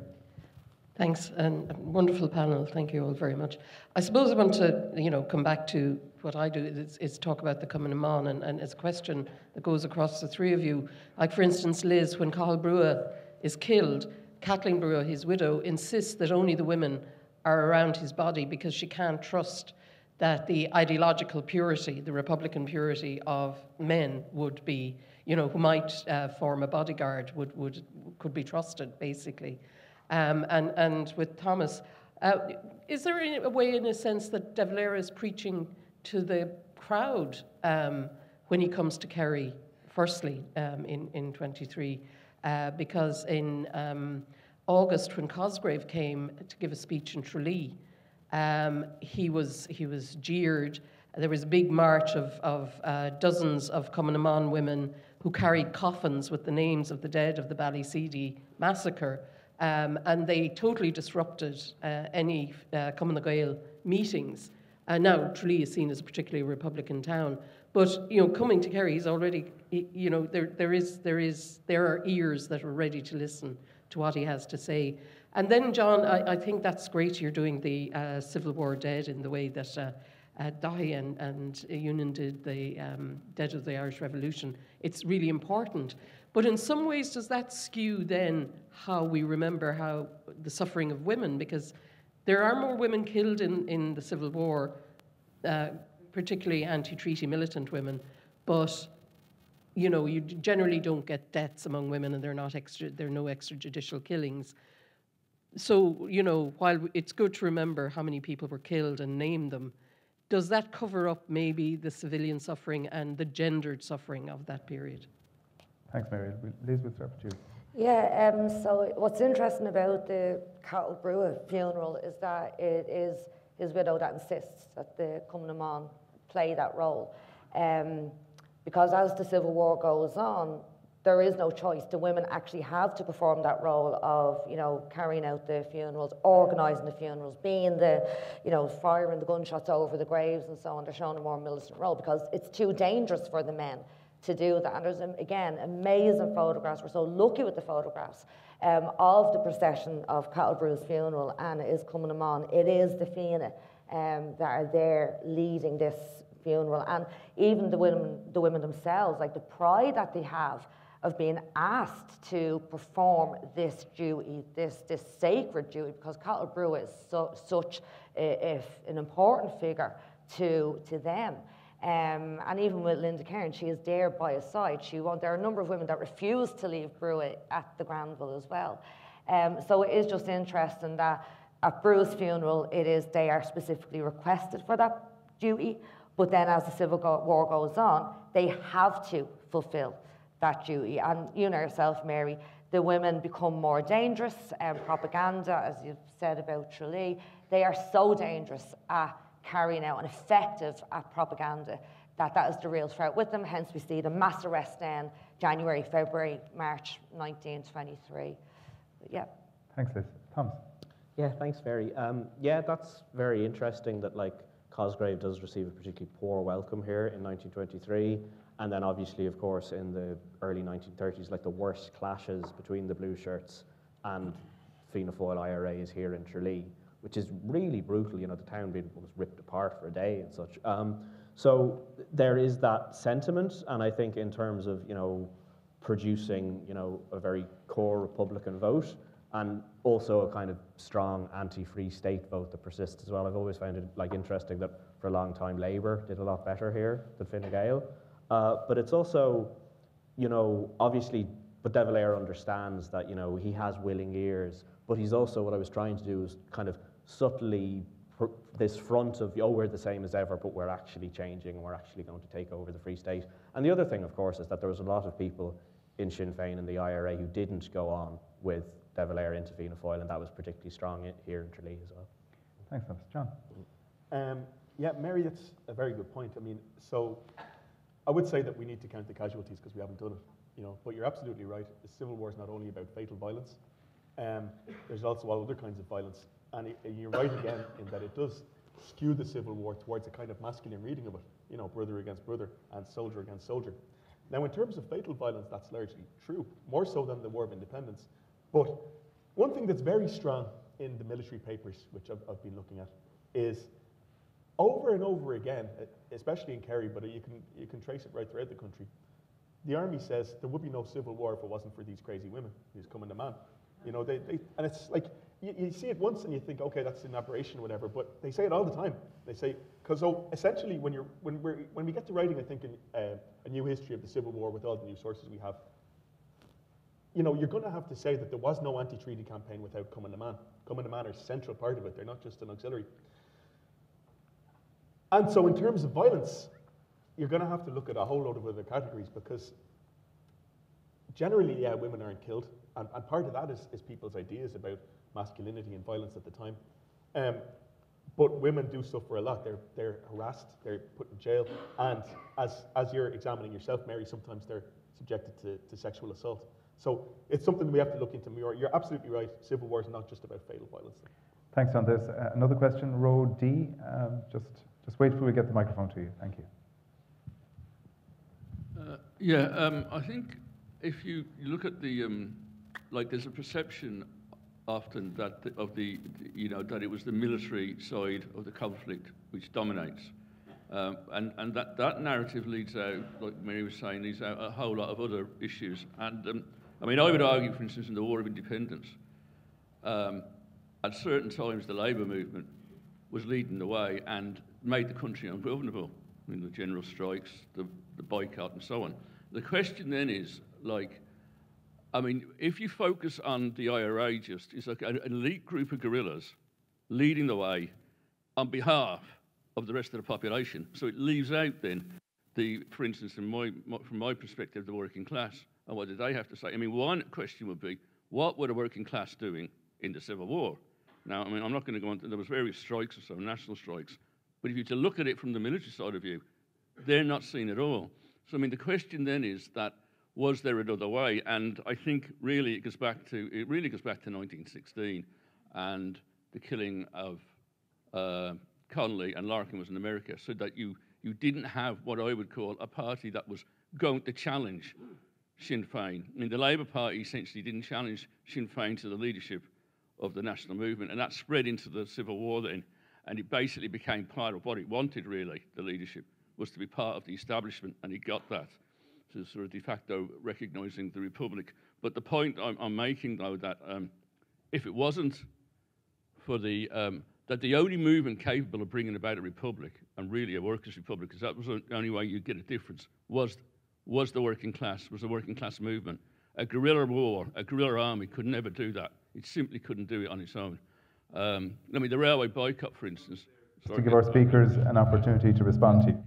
Thanks, and wonderful panel. Thank you all very much. I suppose I want to, you know, come back to what I do is, is talk about the na mBan, and, and it's a question that goes across the three of you. Like, for instance, Liz, when Cathal Brugha is killed, Kathleen Brugha, his widow, insists that only the women are around his body because she can't trust that the ideological purity, the Republican purity of men would be, you know, who might uh, form a bodyguard would, would, could be trusted, basically. Um, and, and with Thomas, uh, is there a way, in a sense, that De Valera is preaching to the crowd um, when he comes to Kerry, firstly, um, in, in 23? Uh, because in um, August, when Cosgrave came to give a speech in Tralee, um, he, was, he was jeered. There was a big march of, of uh, dozens of Cumann na mBan women who carried coffins with the names of the dead of the Ballyseedy massacre. Um, and they totally disrupted uh, any uh, na Gael meetings. Uh, now, Tralee is seen as a particularly Republican town, but you know, coming to Kerry is already, you know, there, there is, there is, there are ears that are ready to listen to what he has to say. And then, John, I, I think that's great. You're doing the uh, Civil War Dead in the way that uh, uh, Daithí and, and Eunan did the um, Dead of the Irish Revolution. It's really important. But in some ways, does that skew then how we remember how the suffering of women? Because there are more women killed in, in the Civil War, uh, particularly anti-treaty militant women, but you know, you generally don't get deaths among women, and there are not extra, there are no extrajudicial killings. So, you know, while it's good to remember how many people were killed and name them, does that cover up maybe the civilian suffering and the gendered suffering of that period? Thanks, Mary. Liz, we'll start with you. Yeah, um, so what's interesting about the Cathal Brugha funeral is that it is his widow that insists that the Cumann na mBan play that role. Um, because as the Civil War goes on, there is no choice. The women actually have to perform that role of, you know, carrying out the funerals, organising the funerals, being the, you know, firing the gunshots over the graves and so on. They're showing a more militant role because it's too dangerous for the men to do that. And there's, again, amazing photographs. We're so lucky with the photographs um, of the procession of Cathal Brugha's funeral, and it is Cumann na mBan. It is the Fianna um, that are there leading this funeral. And even the women, the women themselves, like the pride that they have of being asked to perform this duty, this, this sacred duty, because Cathal Brugha is such a, an important figure to, to them. Um, and even with Linda Kearns, she is there by his side. She won't, there are a number of women that refuse to leave Brugha at the Granville as well. Um, so it is just interesting that at Brugha's funeral, it is they are specifically requested for that duty, but then as the Civil War goes on, they have to fulfill that duty. And you know yourself, Mary, the women become more dangerous. And um, propaganda, as you've said about Tralee, they are so dangerous at carrying out an effective propaganda that that is the real threat with them. Hence, we see the mass arrest then January, February, March 1923. Yeah. Thanks, Liz. Thomas. Yeah, thanks, Mary. Um, yeah, that's very interesting that like Cosgrave does receive a particularly poor welcome here in 1923. And then obviously, of course, in the early 1930s, like the worst clashes between the blue shirts and Fianna Fáil IRAs here in Tralee which is really brutal. You know, the town being almost ripped apart for a day and such. Um, so there is that sentiment, and I think in terms of you know producing you know a very core Republican vote, and also a kind of strong anti-free state vote that persists as well. I've always found it like interesting that for a long time Labour did a lot better here than Fine Gael, uh, but it's also you know obviously. But De Valera understands that you know he has willing ears, but he's also what I was trying to do is kind of subtly this front of, oh, we're the same as ever, but we're actually changing and we're actually going to take over the Free State. And the other thing, of course, is that there was a lot of people in Sinn Féin and the IRA who didn't go on with De Valera into Fianna Fáil, and that was particularly strong here in Tralee as well. Thanks, Thomas. John? Um, yeah, Mary, that's a very good point. I mean, so I would say that we need to count the casualties because we haven't done it. You know, but you're absolutely right. The civil war is not only about fatal violence. Um, there's also all other kinds of violence, and, it, you're right again in that it does skew the civil war towards a kind of masculine reading of it. You know, brother against brother and soldier against soldier. Now, in terms of fatal violence, that's largely true, more so than the War of Independence. But one thing that's very strong in the military papers, which I've, I've been looking at, is over and over again, especially in Kerry, but you can, you can trace it right throughout the country, the army says there would be no civil war if it wasn't for these crazy women who's Cumann na mBan. You know, they, they and it's like, you, you, see it once and you think, okay, that's an aberration or whatever, but they say it all the time. They say, because so essentially when, you're, when, we're, when we get to writing, I think, in, uh, a new history of the Civil War with all the new sources we have, you know, you're going to have to say that there was no anti-treaty campaign without Cumann na mBan. Cumann na mBan are central part of it. They're not just an auxiliary. And so in terms of violence, you're going to have to look at a whole load of other categories because generally, yeah, women aren't killed. And, and part of that is, is, people's ideas about masculinity and violence at the time. Um, but women do suffer a lot. They're, they're harassed, they're put in jail. And as, as you're examining yourself, Mary, sometimes they're subjected to, to sexual assault. So it's something we have to look into more. You're absolutely right. Civil war is not just about fatal violence. Thanks John. There's Uh, another question, row D. Um, just, just wait till we get the microphone to you. Thank you. Uh, yeah, um, I think if you look at the, um, like there's a perception often that the, of the, you know, that it was the military side of the conflict which dominates. Um, and and that, that narrative leads out, like Mary was saying, leads out a whole lot of other issues. And um, I mean, I would argue, for instance, in the War of Independence, um, at certain times the labour movement was leading the way and made the country ungovernable. I mean, the general strikes, the, the boycott, and so on. The question then is, like, I mean, if you focus on the IRA just, it's like an elite group of guerrillas leading the way on behalf of the rest of the population. So it leaves out then the, for instance, my, my, from my perspective, the working class. And what did they have to say? I mean, one question would be, what were the working class doing in the Civil War? Now, I mean, I'm not going to go on, there was various strikes or so, national strikes. But if you to look at it from the military side of view, they're not seen at all. So, I mean, the question then is that was there another way? And I think really it goes back to it really goes back to 1916 and the killing of uh, Connolly and Larkin was in America, so that you you didn't have what I would call a party that was going to challenge Sinn Féin. I mean, the Labour Party essentially didn't challenge Sinn Féin to the leadership of the national movement, and that spread into the Civil War then, and it basically became part of what it wanted, really, the leadership, was to be part of the establishment, and it got that to sort of de facto recognising the Republic. But the point I'm, I'm making, though, that um, if it wasn't for the um, that the only movement capable of bringing about a republic, and really a workers' republic, because that was the only way you'd get a difference, was, was the working class, was the working class movement. A guerrilla war, a guerrilla army could never do that. It simply couldn't do it on its own. Um, I mean, the railway boycott, for instance. Sorry, to give our speakers an opportunity to respond to you.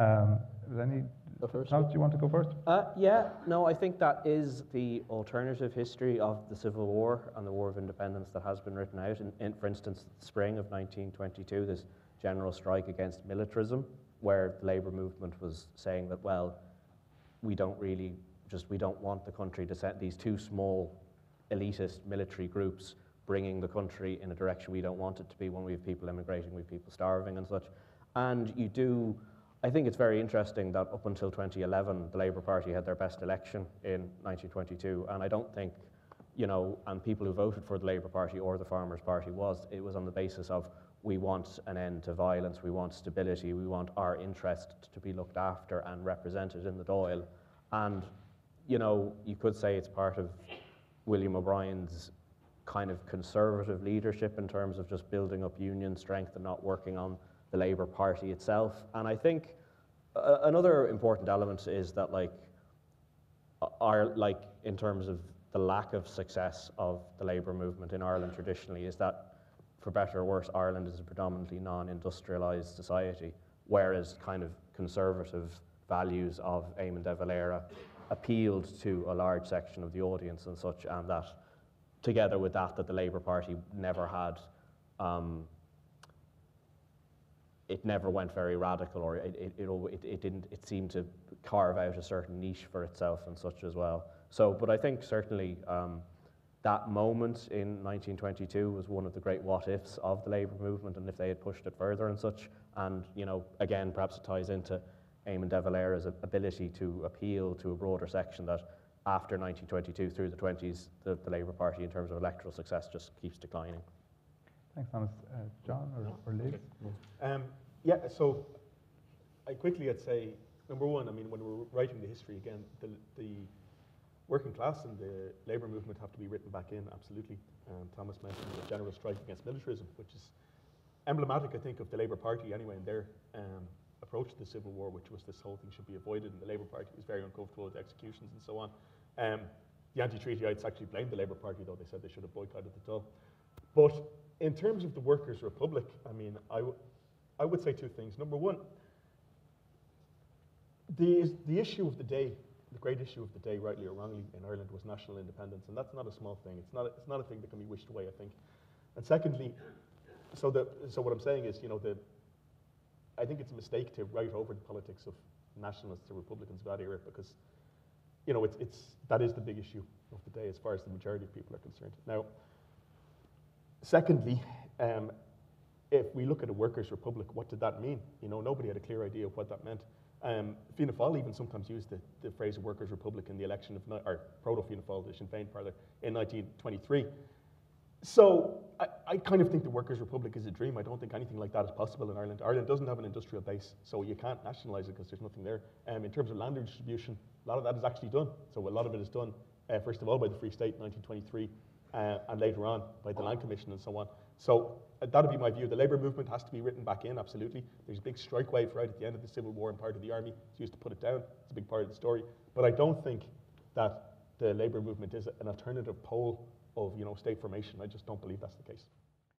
Um, is any Go first. Tom, do you want to go first? Uh, yeah, no, I think that is the alternative history of the Civil War and the War of Independence that has been written out. In, in, for instance, the spring of 1922, this general strike against militarism, where the labour movement was saying that, well, we don't really just, we don't want the country to set these two small elitist military groups bringing the country in a direction we don't want it to be when we have people immigrating, we have people starving and such. And you do I think it's very interesting that up until 2011, the Labour Party had their best election in 1922, and I don't think, you know, and people who voted for the Labour Party or the Farmers Party was it was on the basis of we want an end to violence, we want stability, we want our interest to be looked after and represented in the Dáil. and you know, you could say it's part of William O'Brien's kind of conservative leadership in terms of just building up union strength and not working on the Labour Party itself. And I think uh, another important element is that, like, our like in terms of the lack of success of the labour movement in Ireland traditionally is that, for better or worse, Ireland is a predominantly non-industrialised society, whereas kind of conservative values of Eamon de Valera appealed to a large section of the audience and such, and that together with that, that the Labour Party never had um, it never went very radical, or it, it, it, it, it didn't. It seemed to carve out a certain niche for itself and such as well. So, but I think certainly um, that moment in 1922 was one of the great what ifs of the labour movement, and if they had pushed it further and such, and you know, again, perhaps it ties into Eamon de Valera's ability to appeal to a broader section that after 1922 through the 20s, the, the Labour Party, in terms of electoral success, just keeps declining. Thanks, Thomas. Uh, John or, or Liz? Um, yeah, so I quickly I'd say, number one, I mean, when we're writing the history again, the, the working class and the labour movement have to be written back in, absolutely. Um, Thomas mentioned the general strike against militarism, which is emblematic, I think, of the Labour Party anyway, in their um, approach to the Civil War, which was this whole thing should be avoided, and the Labour Party was very uncomfortable with executions and so on. Um, the anti-treatyites actually blamed the Labour Party, though they said they should have boycotted the Dáil. But in terms of the Workers' Republic, I mean, I, I would say two things. Number one, the, the issue of the day, the great issue of the day, rightly or wrongly, in Ireland was national independence, and that's not a small thing. It's not a, it's not a thing that can be wished away, I think. And secondly, so, the, so what I'm saying is, you know, the, I think it's a mistake to write over the politics of nationalists or Republicans of that era because, you know, it's, it's, that is the big issue of the day as far as the majority of people are concerned. Now, secondly, um, if we look at a workers' republic, what did that mean? You know, nobody had a clear idea of what that meant. Um, Fianna Fáil even sometimes used the, the phrase workers' republic in the election of, or proto-Fianna Fáil, the Sinn Féin party, in 1923. So I, I, kind of think the Workers' Republic is a dream. I don't think anything like that is possible in Ireland. Ireland doesn't have an industrial base, so you can't nationalise it because there's nothing there. Um, in terms of land distribution, a lot of that is actually done. So a lot of it is done, uh, first of all, by the Free State in 1923, uh, and later on by the Land Commission and so on. So uh, that would be my view. The labour movement has to be written back in, absolutely. There's a big strike wave right at the end of the Civil War and part of the army. It's used to put it down. It's a big part of the story. But I don't think that the labour movement is an alternative pole of you know, state formation. I just don't believe that's the case.